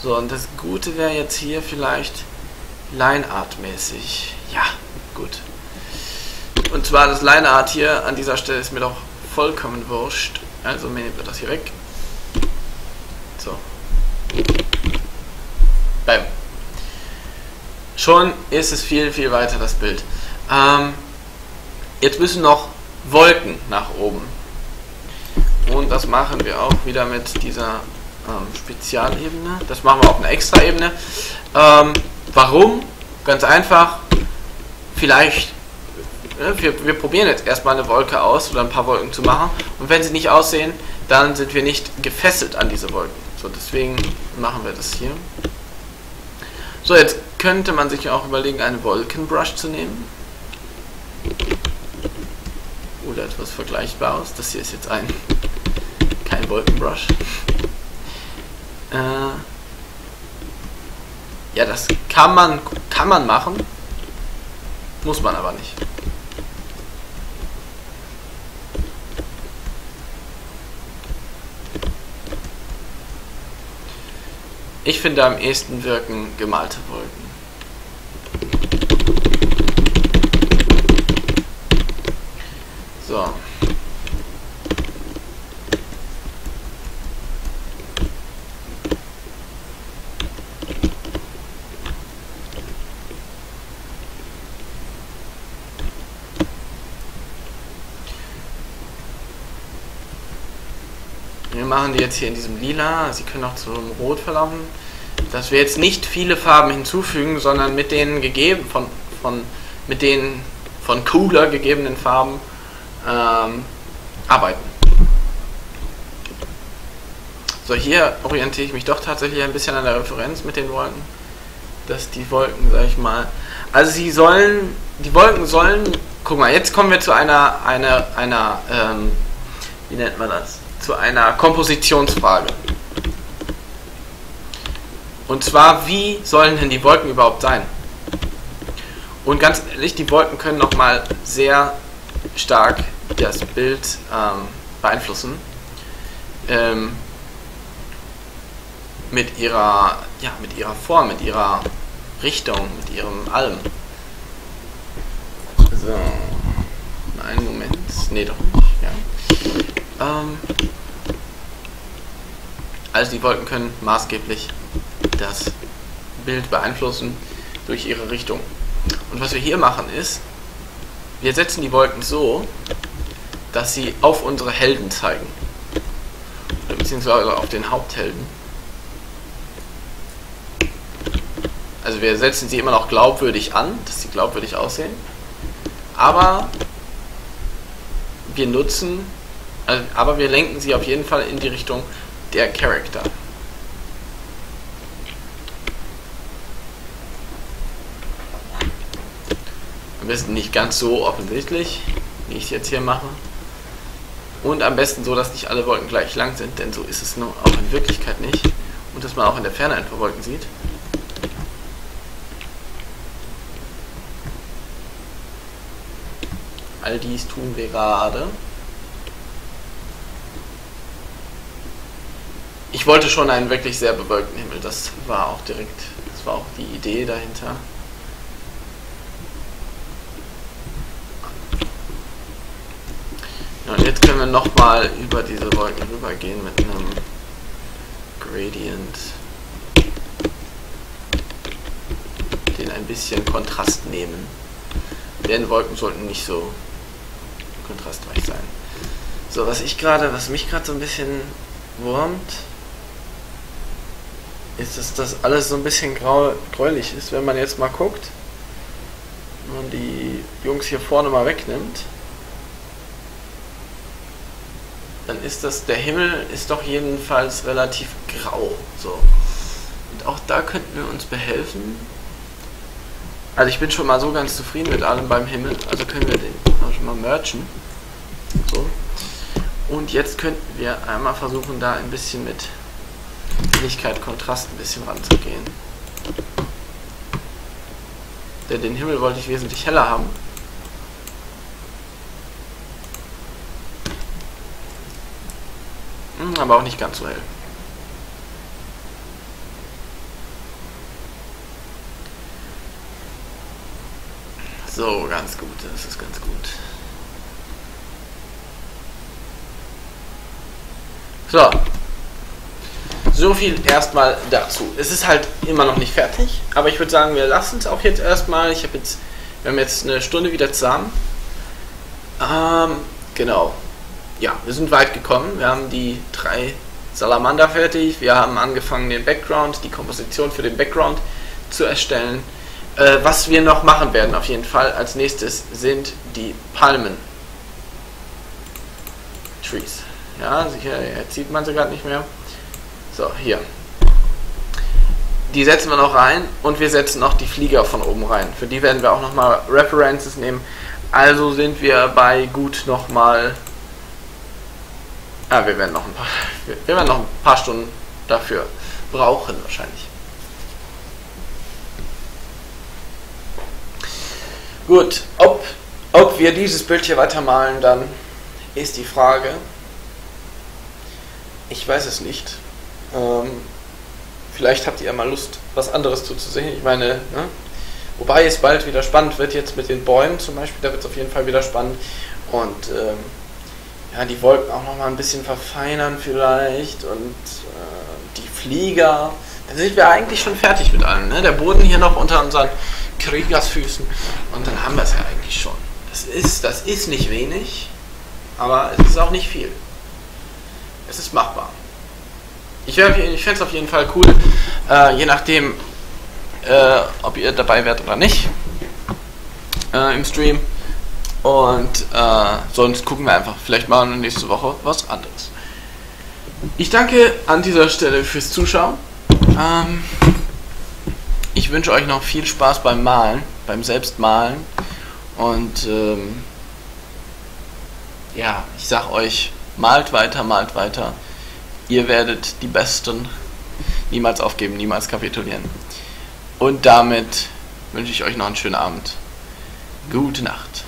[SPEAKER 1] So, und das Gute wäre jetzt hier vielleicht Line-Art-mäßig. Ja, gut. Und zwar das Line-Art hier an dieser Stelle ist mir doch vollkommen wurscht. Also nehmen wir das hier weg. So. Bam. Schon ist es viel, viel weiter das Bild. Ähm, jetzt müssen noch Wolken nach oben. Und das machen wir auch wieder mit dieser ähm, Spezialebene. Das machen wir auf einer Extraebene. Ähm, Warum? Ganz einfach, vielleicht, ne, wir, wir probieren jetzt erstmal eine Wolke aus oder ein paar Wolken zu machen und wenn sie nicht aussehen, dann sind wir nicht gefesselt an diese Wolken. So, deswegen machen wir das hier. So, jetzt könnte man sich auch überlegen, eine Wolkenbrush zu nehmen. Oder etwas Vergleichbares. Das hier ist jetzt ein kein Wolkenbrush. Äh, ja, das kann man, kann man machen. Muss man aber nicht. Ich finde am ehesten wirken gemalte Wolken. So. Machen die jetzt hier in diesem Lila. Sie können auch zum Rot verlaufen. Dass wir jetzt nicht viele Farben hinzufügen, sondern mit den gegeben von, von mit den von cooler gegebenen Farben ähm, arbeiten. So, hier orientiere ich mich doch tatsächlich ein bisschen an der Referenz mit den Wolken. Dass die Wolken, sag ich mal. Also sie sollen, die Wolken sollen, guck mal, jetzt kommen wir zu einer, einer, einer, ähm, wie nennt man das? Zu einer Kompositionsfrage. Und zwar, wie sollen denn die Wolken überhaupt sein? Und ganz ehrlich, die Wolken können nochmal sehr stark das Bild ähm, beeinflussen. Ähm, mit ihrer, ja, mit ihrer Form, mit ihrer Richtung, mit ihrem Allem. So. Einen Moment. Nee, doch nicht. Ja. Ähm, also die Wolken können maßgeblich das Bild beeinflussen durch ihre Richtung. Und was wir hier machen ist, wir setzen die Wolken so, dass sie auf unsere Helden zeigen. Beziehungsweise auf den Haupthelden. Also wir setzen sie immer noch glaubwürdig an, dass sie glaubwürdig aussehen. Aber wir nutzen, aber wir lenken sie auf jeden Fall in die Richtung der Charakter. Am besten nicht ganz so offensichtlich, wie ich es jetzt hier mache. Und am besten so, dass nicht alle Wolken gleich lang sind, denn so ist es nur auch in Wirklichkeit nicht. Und dass man auch in der Ferne ein paar Wolken sieht. All dies tun wir gerade. Ich wollte schon einen wirklich sehr bewölkten Himmel. Das war auch direkt, das war auch die Idee dahinter. und jetzt können wir nochmal über diese Wolken rübergehen mit einem Gradient, den ein bisschen Kontrast nehmen. Denn Wolken sollten nicht so kontrastreich sein. So, was ich gerade, was mich gerade so ein bisschen wurmt, ist, dass das alles so ein bisschen grau, gräulich ist. Wenn man jetzt mal guckt, wenn man die Jungs hier vorne mal wegnimmt, dann ist das, der Himmel ist doch jedenfalls relativ grau. So. Und auch da könnten wir uns behelfen. Also ich bin schon mal so ganz zufrieden mit allem beim Himmel, also können wir den auch schon mal merchen. So. Und jetzt könnten wir einmal versuchen, da ein bisschen mit Helligkeit, Kontrast ein bisschen ranzugehen. Denn den Himmel wollte ich wesentlich heller haben. Hm, aber auch nicht ganz so hell. So, ganz gut, das ist ganz gut. So. So viel erstmal dazu. Es ist halt immer noch nicht fertig, aber ich würde sagen, wir lassen es auch jetzt erstmal. Ich habe jetzt, wir haben jetzt eine Stunde wieder zusammen. Ähm, genau ja, wir sind weit gekommen. Wir haben die drei Salamander fertig. Wir haben angefangen, den Background, die Komposition für den Background zu erstellen. Äh, was wir noch machen werden, auf jeden Fall als nächstes, sind die Palmen. Trees. Ja, sicher, jetzt sieht man sie gerade nicht mehr. So, hier. Die setzen wir noch rein und wir setzen noch die Flieger von oben rein. Für die werden wir auch nochmal References nehmen. Also sind wir bei gut nochmal Ah, wir werden noch ein paar, wir werden noch ein paar Stunden dafür brauchen wahrscheinlich. Gut, ob, ob wir dieses Bild hier weitermalen, dann ist die Frage. Ich weiß es nicht. Ähm, vielleicht habt ihr ja mal Lust, was anderes zuzusehen. Ich meine, ne? wobei es bald wieder spannend wird, jetzt mit den Bäumen zum Beispiel, da wird es auf jeden Fall wieder spannend. Und ähm, ja, die Wolken auch nochmal ein bisschen verfeinern vielleicht und äh, die Flieger. Dann sind wir eigentlich schon fertig mit allem. Ne? Der Boden hier noch unter unseren Kriegersfüßen und dann haben wir es ja eigentlich schon. Das ist, das ist nicht wenig, aber es ist auch nicht viel. Es ist machbar. Ich, ich fände es auf jeden Fall cool, äh, je nachdem, äh, ob ihr dabei wärt oder nicht äh, im Stream. Und äh, sonst gucken wir einfach. Vielleicht wir nächste Woche was anderes. Ich danke an dieser Stelle fürs Zuschauen. Ähm, ich wünsche euch noch viel Spaß beim Malen, beim Selbstmalen. Und ähm, ja, ich sag euch, malt weiter, malt weiter. Ihr werdet die Besten. Niemals aufgeben, niemals kapitulieren. Und damit wünsche ich euch noch einen schönen Abend. Gute Nacht.